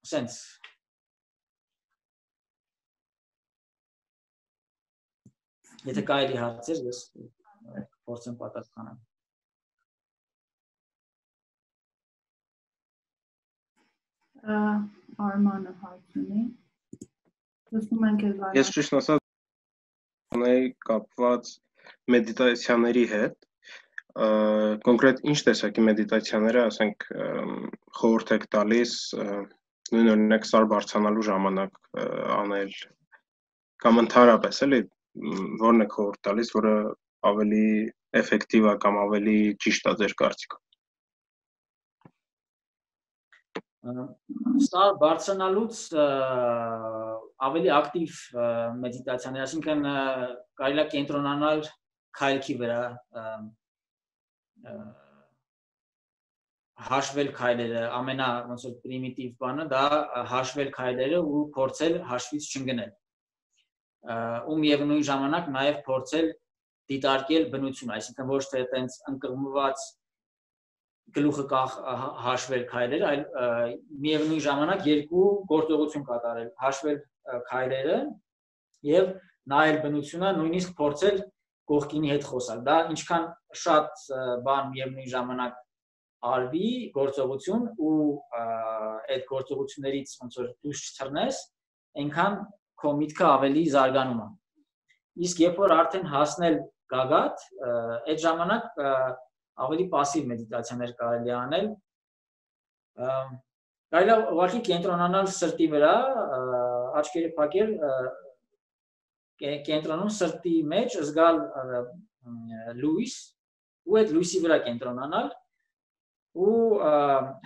Speaker 1: Sense Եթե կարելի հարցեր, ես փորձեմ պատասխանել։
Speaker 2: Արմանը հարց ունի։ Լսում ենք էլ
Speaker 5: Ես ճիշտ ասած ունեի կապված մեդիտացիաների հետ կոնկրետ ինչ տեսակի մեդիտացիաները, ասենք խորհուրդ եք տալիս նույն օրինակ սար բարձրանալու ժամանակ անել կամ ընդհանրապես էլի որն է խորհուրդ տալիս, որը ավելի էֆեկտիվ է կամ ավելի ճիշտ է ձեր կարծիքով
Speaker 1: Սա բարձրանալուց ավելի ակտիվ մեդիտացիան է, այսինքն կարելի է կենտրոնանալ քայլքի վրա հաշվել քայլերը, ամենա ոնց որ պրիմիտիվ բանը դա հաշվել քայլերը ու փորձել հաշվից չընկնել։ Ու միևնույն ժամանակ նաև փորձել դիտարկել բնությունը, այսինքն ոչ թե այտենց ընկղմված գլուխը կախ հաշվել քայլերը, այլ միևնույն ժամանակ երկու գործողություն կատարել, հաշվել քայլերը եւ նայել բնությունը, նույնիսկ փորձել կողքինի հետ խոսալ։ Դա ինչքան շատ բան միևնույն ժամանակ արվի գործողություն ու այդ գործողություններից ոնց որ դուրս չթռնես, այնքան քո միտքը ավելի զարգանում է։ Իսկ երբ որ արդեն հասնել գագաթ, այդ ժամանակ ավելի пассив մեդիտացիաներ կարելի անել կարելի է ուղղակի կենտրոնանալ սրտի վրա աչքերը փակել կենտրոնում սրտի մեջ զգալ լույս ու այդ լույսի վրա կենտրոնանալ ու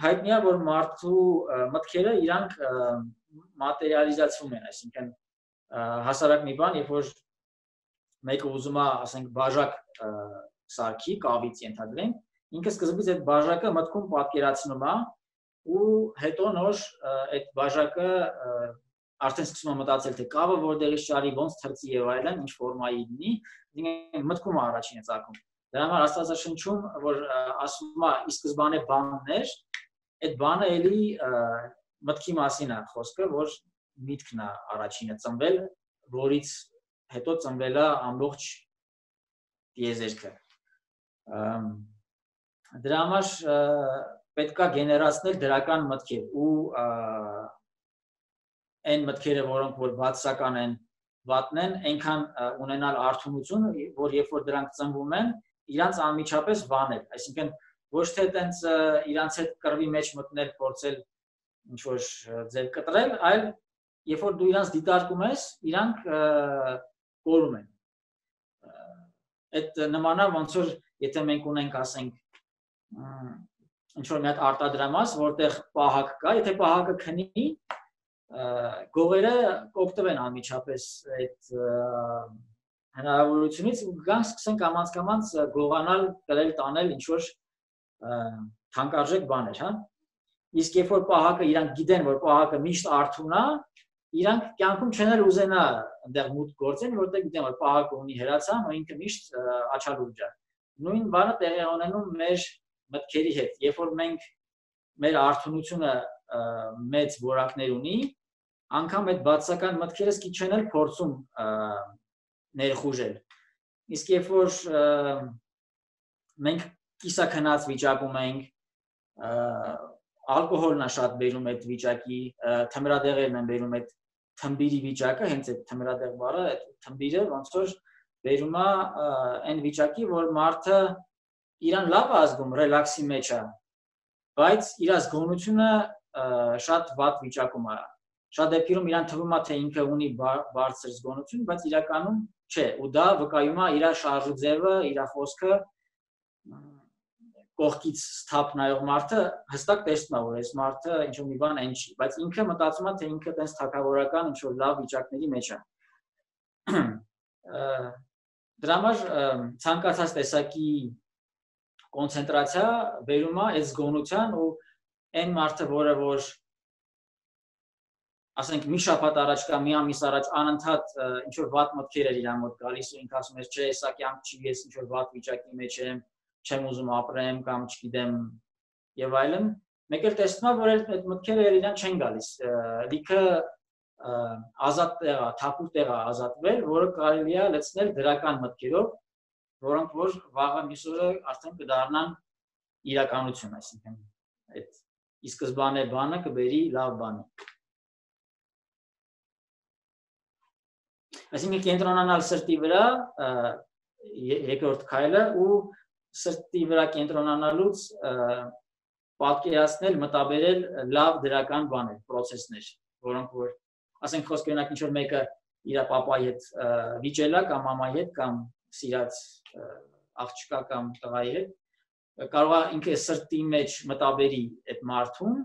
Speaker 1: հայտնի է որ մարդու մտքերը իրանք մատերիալիզացվում են այսինքն հասարակ մի բան երբ որ մեկը ուզում է ասենք բաժակ սարքի կավից ենթադրենք, ինքը սկզբից այդ բաժակը մտքում պատկերացնում է ու հետո նոր այդ բաժակը արդեն սկսում է մտածել թե կավը որտեղից շարի, ոնց թրծի եւ այլն, ինչ ֆորմայի լինի, մտքում է առաջինը ցակում։ Դրա համար Աստվածաշնչում, որ ասում է ի սկզբանե բաններ, այդ բանը էլի մտքի մասին է խոսքը, որ միտքն է առաջինը ծնվել, որից հետո ծնվել է ամբողջ տիեզերքը դրա համար պետքա գեներացնել դրական մտքեր ու այն մտքերը, որոնք որ բացական են, վատն են, այնքան ունենալ արթունություն, որ երբ որ դրանք ծնվում են, իրանց անմիջապես վանել, այսինքն ոչ թե տենց իրանց հետ կռվի մեջ մտնել, փորձել ինչ որ ձեր կտրել, այլ երբ որ դու իրանց դիտարկում ես, իրանք կորում են։ Այդ նմանա ոնց որ եթե մենք ունենք, ասենք, ինչ որ մի հատ արտադրամաս, որտեղ պահակ կա, եթե պահակը քնի, գողերը կօգտվեն անմիջապես այդ հնարավորությունից ու գան սկսեն կամած-կամած գողանալ, կրել, տանել ինչ որ թանկարժեք բաներ, հա։ Իսկ երբ որ պահակը իրանք գիտեն, որ պահակը միշտ արթուն է, իրանք կյանքում չեն էլ ուզենա այնտեղ մուտք գործեն, որտեղ գիտեն, որ պահակը ունի հերացան, ու ինքը միշտ աչալուրջ է նույն բանը տեղի ունենում մեր մտքերի հետ։ Երբ որ մենք մեր արթունությունը մեծ որակներ ունի, անգամ այդ բացական մտքերը սկի չեն էլ փորձում ներխուժել։ Իսկ երբ որ մենք կիսակնած վիճակում ենք, ալկոհոլն է շատ բերում այդ վիճակի, թմրադեղերն են բերում այդ թմբիրի վիճակը, հենց այդ թմրադեղ բառը, այդ թմբիրը ոնց որ վերում է այն վիճակի, որ մարդը իրան լավ ազգում, ռելաքսի մեջ է, բայց իր ազգոնությունը շատ վատ վիճակում է։ Շատ դեպքերում իրան թվում է, թե ինքը ունի բարձր զգոնություն, բայց իրականում չէ, ու դա վկայում է իր շարժու ձևը, իր խոսքը կողքից սթափ նայող մարդը հստակ տեսնում է, որ այս մարդը ինչ մի բան այն չի, բայց ինքը մտածում է, թե ինքը տես թակավորական ինչ որ լավ վիճակների մեջ է Դրա համար ցանկացած տեսակի կոնցենտրացիա վերում է այս զգոնության ու այն մարդը, որը որ ասենք մի շաբաթ առաջ կամ մի ամիս առաջ անընդհատ ինչ որ վատ մտքեր էր իրան մոտ գալիս ու ինքը ասում էր չէ սա կյանք չի ես ինչ որ վատ վիճակի մեջ եմ չեմ ուզում ապրեմ կամ չգիտեմ եւ այլն մեկ էլ տեսնում եմ որ այդ մտքերը իրան չեն գալիս լիքը ազատ տեղա թափուր տեղա ազատվել որը կարելի է լցնել դրական մտքերով որոնք որ վաղը միսուրը արդեն կդառնան իրականություն այսինքն այդ ի սկզբանե բանը կբերի լավ բանի այսինքն կենտրոնանալ սրտի վրա երկրորդ քայլը ու սրտի վրա կենտրոնանալուց պատկերացնել, մտաբերել լավ դրական բաներ, process-ներ, որոնք որ ասենք խոսքը օրինակ ինչ որ մեկը իր papai հետ վիճելա կամ մամայի հետ կամ սիրած աղջկա կամ տղայի հետ կարող է ինքը սրտի մեջ մտաբերի այդ մարդուն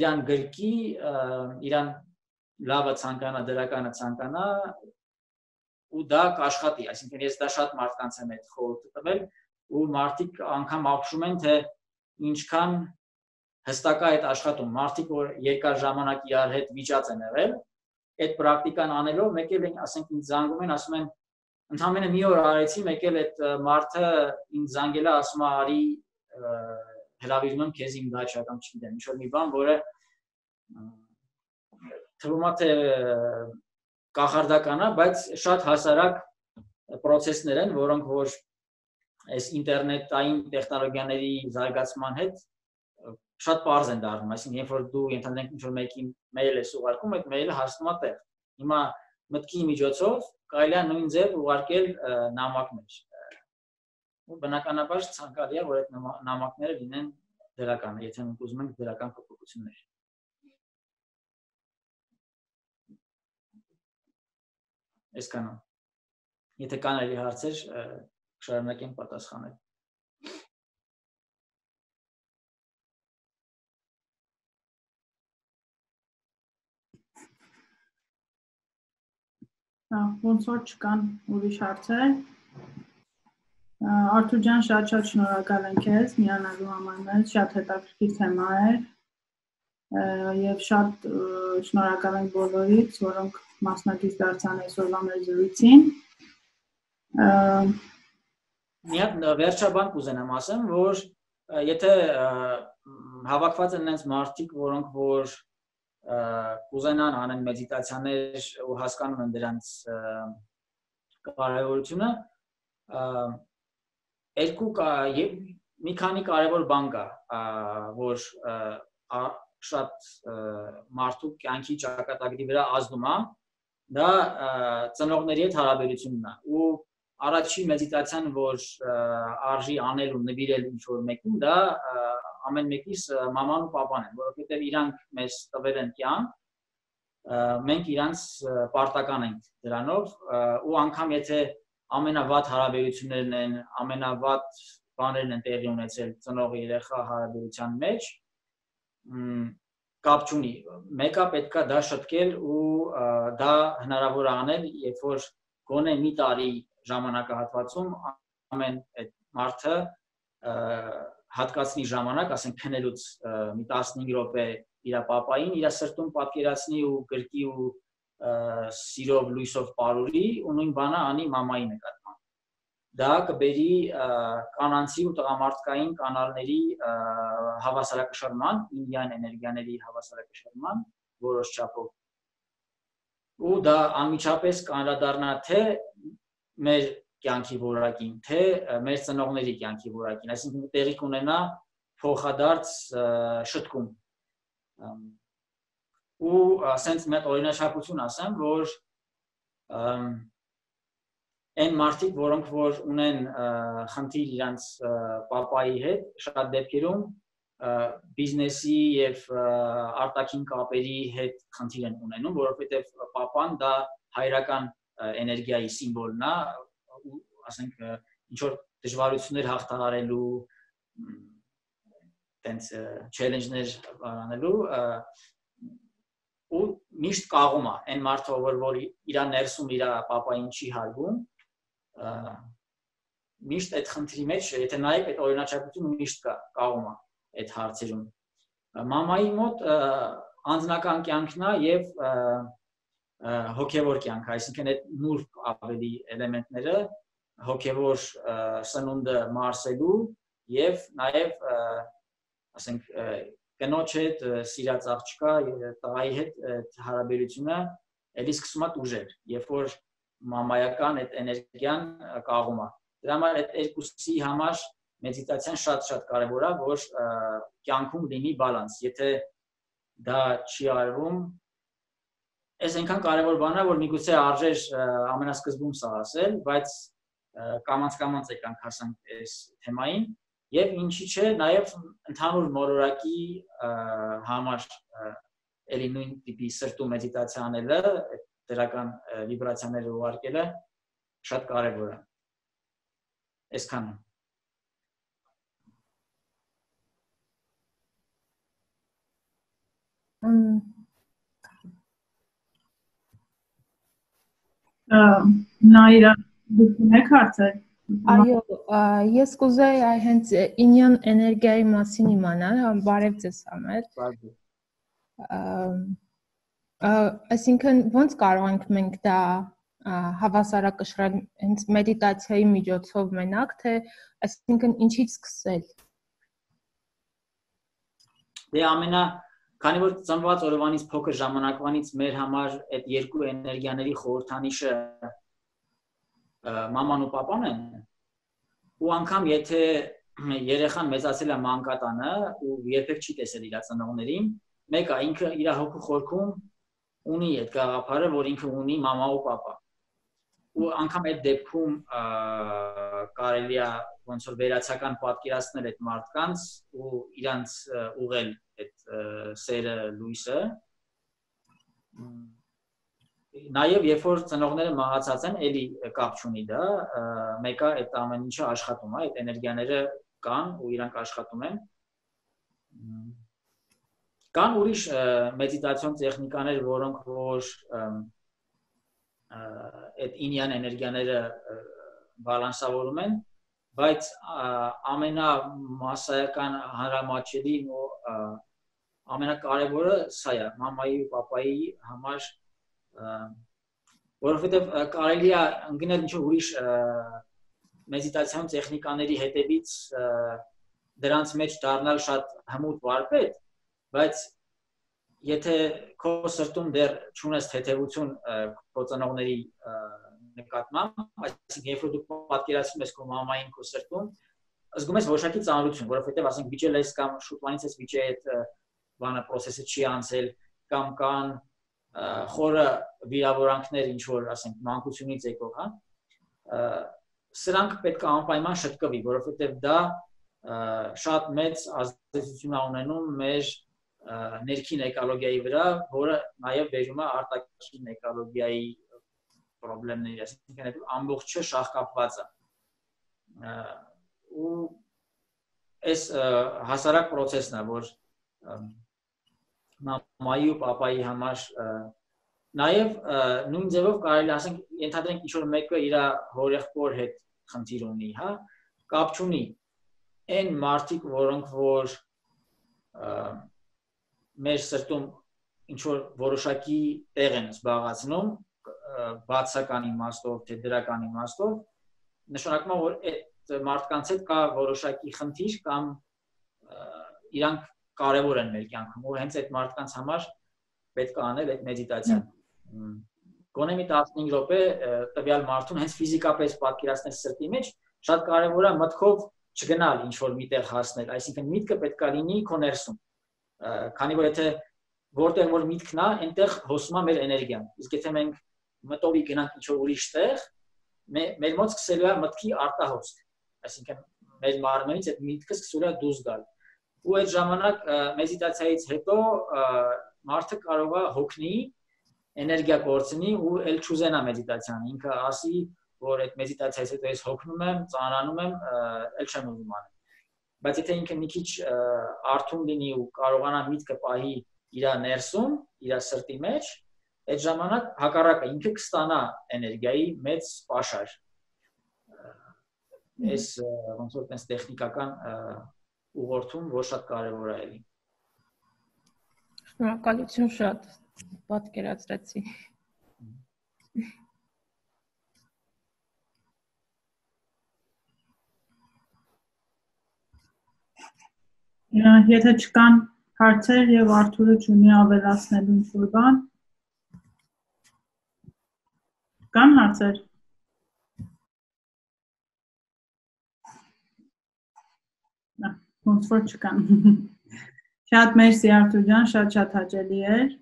Speaker 1: իրան գրկի իրան լավը ցանկանա դրականը ցանկանա ու դա կաշխատի այսինքն ես դա շատ մարդկանց եմ այդ խորհուրդը տվել ու մարդիկ անգամ ապշում են թե ինչքան հստակ է այդ աշխատում մարդիկ որ երկար ժամանակ իրար հետ վիճած են եղել այդ պրակտիկան անելով մեկ էլ ասենք ինձ զանգում են ասում են ընդհանրապես մի օր արեցի մեկ էլ այդ մարդը ինձ զանգել է ասում է արի հրավիրում եմ քեզ իմ դաչա կամ չգիտեմ ինչ որ մի բան որը թվում է թե կախարդական է բայց շատ հասարակ process-ներ են որոնք որ այս ինտերնետային տեխնոլոգիաների զարգացման հետ շատ པարզ են դառնում, այսինքն երբ որ դու ընդհանրենք ինչ որ մեկին մեյլ ես ուղարկում, այդ մեյլը հասնում է տեղ։ Հիմա մտքի միջոցով կարելի է նույն ձև ուղարկել նամակներ։ Ու բնականաբար ցանկալի է, որ այդ նամակները լինեն դրական, եթե մենք ուզում ենք դրական փոփոխություններ։ Այսքանը։ Եթե կան այլ հարցեր, շարունակեմ պատասխանել։
Speaker 2: ոնց որ չկան ուրիշ հարցեր։ Արթուր ջան, շատ-շատ շնորհակալ ենք քեզ միանալու համար մեզ, շատ հետաքրքիր թեմա էր։ Եվ շատ շնորհակալ ենք բոլորից, որոնք մասնակից դարձան այսօրվա մեր զրույցին։
Speaker 1: Մի հատ վերջաբան կուզենամ ասեմ, որ եթե հավաքված են այնց մարդիկ, որոնք որ կուզենան անեն մեդիտացիաներ ու հասկանում են դրանց կարևորությունը երկու եւ մի քանի կարևոր բան կա որ շատ մարդու կյանքի ճակատագրի վրա ազդում է դա ծնողների հետ հարաբերությունն է ու առաջին մեդիտացիան որ արժի անել ու նվիրել ինչ որ մեկին դա ամեն մեկիս մաման ու papan են, որովհետև իրանք մեզ տվել են կյանք, մենք իրանց պարտական ենք դրանով ու անգամ եթե ամենավատ հարաբերություններն են, ամենավատ բաներն են տեղի ունեցել ծնողի երեխա հարաբերության մեջ, կապ չունի։ Մեկը պետքա դա շտկել ու դա հնարավոր անել, երբ որ գոնե մի տարի ժամանակահատվածում ամեն այդ մարդը հատկացնի ժամանակ, ասենք քնելուց մի 15 րոպե իր papayin, իր սրտում պատկերացնի ու գրկի ու սիրով լույսով ապարուրի ու նույն բանը անի մամայի նկատմամբ։ Դա կբերի կանանցի ու տղամարդկային կանալների հավասարակշռման, ինդիան էներգիաների հավասարակշռման որոշ չափով։ Ու դա անմիջապես կանրադառնա թե մեր կյանքի որակին, թե մեր ծնողների կյանքի որակին, այսինքն տեղի կունենա փոխադարձ շտկում։ Ու ասենց մեծ օրինաչափություն ասեմ, որ այն մարդիկ, որոնք որ ունեն խնդիր իրանց papai հետ, շատ դեպքերում բիզնեսի եւ արտաքին կապերի հետ խնդիր են ունենում, որովհետեւ papan դա հայրական էներգիայի սիմվոլն է, ասենք ինչ որ դժվարություններ հաղթահարելու տենց challenge-ներ անելու ու միշտ կաղում է այն մարդը որ որ իր ներսում իր papayin չի հարգում միշտ այդ խնդրի մեջ եթե նայեք այդ օրինաչափությունը միշտ կա կաղում է այդ հարցերում մամայի մոտ անձնական կյանքն է եւ հոգեվոր կյանք, այսինքն այդ նուրբ ավելի էլեմենտները հոգեվոր սնունդը մարսելու եւ նաեւ ասենք կնոջ հետ սիրած աղջկա տղայի հետ հարաբերությունը էլի սկսում է ուժեր, երբ որ մամայական այդ էներգիան կաղում է։ Դրա համար այդ երկուսի համար մեդիտացիան շատ-շատ կարևոր է, որ կյանքում լինի բալանս։ Եթե դա չի արվում, այս այնքան կարևոր բան է, որ միգուցե արժեր ամենասկզբում սա ասել, բայց կամանց-կամանց եկանք հասանք այս թեմային եւ ինչի՞ չէ, նաեւ ընդհանուր մոլորակի համար էլի նույն տիպի սրտու մեդիտացիա անելը, դրական վիբրացիաները ուղարկելը շատ կարևոր է։ Այսքանը։
Speaker 2: Նաիրա դուք ունեք հարցեր։
Speaker 6: Այո, ես կուզեի այ հենց ինյան էներգիայի մասին իմանալ, հա բարև ձեզ համեր։ Այսինքն ո՞նց կարող ենք մենք դա հավասարակշռել հենց մեդիտացիայի միջոցով մենակ, թե այսինքն ինչից սկսել։
Speaker 1: Դե ամենա քանի որ ծնված օրվանից փոքր ժամանակվանից մեր համար այդ երկու էներգիաների խորհրդանիշը մաման ու papan են ու անգամ եթե երեխան մեծացել է մանկատանը ու երբեք չի տեսել իր ծնողներին մեկը ինքը իր հոգու խորքում ունի այդ գաղափարը որ ինքը ունի մամա ու papan ու անգամ այդ դեպքում կարելի է ոնց որ վերացական պատկերացնել այդ մարդկանց ու իրանց ուղել այդ սերը լույսը Նաև երբ որ ծնողները մահացած են, էլի կապ չունի դա, մեկը այդ ամեն ինչը աշխատում է, այդ էներգիաները կան ու իրանք աշխատում են։ Կան ուրիշ մեդիտացիոն տեխնիկաներ, որոնք որ այդ ինյան էներգիաները բալանսավորում են, բայց ամենամասսայական հանրամատչելին ու ամենակարևորը սա է, մամայի ու պապայի համար որովհետև կարելի է ընկնել ինչ-որ ուրիշ մեդիտացիոն տեխնիկաների հետևից դրանց մեջ դառնալ շատ հմուտ վարպետ, բայց եթե քո սրտում դեռ չունես թեթևություն քո ծնողների նկատմամբ, այսինքն երբ որ դու պատկերացնում ես քո մամային քո սրտում, զգում ես որոշակի ծանրություն, որովհետև ասենք վիճել ես կամ շուտվանից ես վիճե այդ բանը process-ը չի անցել կամ կան խորը վիրավորանքներ ինչ որ ասենք մանկությունից եկող, հա սրանք պետք է անպայման շտկվի, որովհետև դա շատ մեծ ազդեցություն ունենում մեր ներքին էկոլոգիայի վրա, որը նաև բերում է արտաքին էկոլոգիայի խնդիրների, այսինքն այդ ամբողջը շահկապված է։ ու այս հասարակ process-ն է, որ մամայի ու papayi համար նաև նույն ձևով կարելի ասենք ենթադրենք ինչ որ մեկը իր հորեղբոր հետ խնդիր ունի, հա, կապ չունի։ Այն մարդիկ, որոնք որ մեր սրտում ինչ որ որոշակի տեղ են զբաղացնում բացական իմաստով, թե դրական իմաստով, նշանակում է որ այդ մարդկանց հետ կա որոշակի խնդիր կամ իրանք կարևոր են մեր կյանքում ու հենց այդ մարդկանց համար պետք է անել այդ մեդիտացիան գոնե մի 15 րոպե տվյալ մարդուն հենց ֆիզիկապես պատկերացնել սրտի մեջ շատ կարևոր է մտքով չգնալ ինչ որ միտեղ հասնել այսինքն միտքը պետք է լինի քո ներսում քանի որ եթե որտեղ որ միտքն է այնտեղ հոսում է մեր էներգիան իսկ եթե մենք մտովի գնանք ինչ որ ուրիշ տեղ մեր մոտ սկսելու է մտքի արտահոսք այսինքն մեր մարմնից այդ միտքը սկսում է դուրս գալ ու այդ ժամանակ մեդիտացիայից հետո մարդը կարող է հոգնի, էներգիա կորցնի ու ել չուզենա մեդիտացիան։ Ինքը ասի, որ այդ մեդիտացիայից հետո ես հոգնում եմ, ծանրանում եմ, ել չեմ ուզում անել։ Բայց եթե ինքը մի քիչ արթուն լինի ու կարողանա միտքը պահի իր ներսում, իր սրտի մեջ, այդ ժամանակ հակառակը ինքը կստանա էներգիայի մեծ պաշար։ Այս ոնց որ տես տեխնիկական ուղղորդում, որ շատ կարևոր է էլի։
Speaker 6: Շնորհակալություն շատ պատկերացրեցի։
Speaker 2: Եթե չկան հարցեր եւ Արթուրը ճունի ավելացնելու ինչ-որ բան։ Կան հարցեր։ Նա, ոնց որ չկան։ Շատ մերսի Արթուր ջան, շատ-շատ հաճելի էր։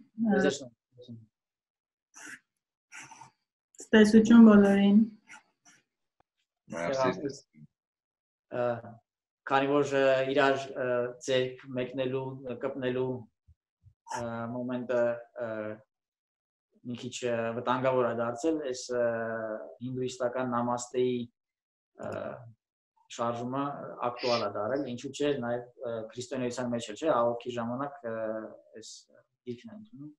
Speaker 2: Տեսություն բոլորին։
Speaker 4: Մերսի
Speaker 1: քանի որ իրար ձեր մեկնելու կպնելու մոմենտը մի քիչ վտանգավոր է դարձել այս հինդուիստական նամաստեի շարժումը ակտուալ է դարել ինչու՞ չէ նաև քրիստոնեության մեջ էլ չէ աղոթքի ժամանակ այս դիքն է ընդունում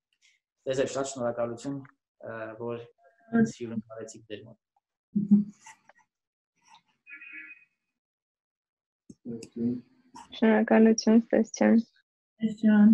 Speaker 1: դեզ շատ շնորհակալություն որ հյուրն արեցիք դեր մոտ
Speaker 7: Շնորհակալություն, Ստեսյան։
Speaker 2: Ստեսյան։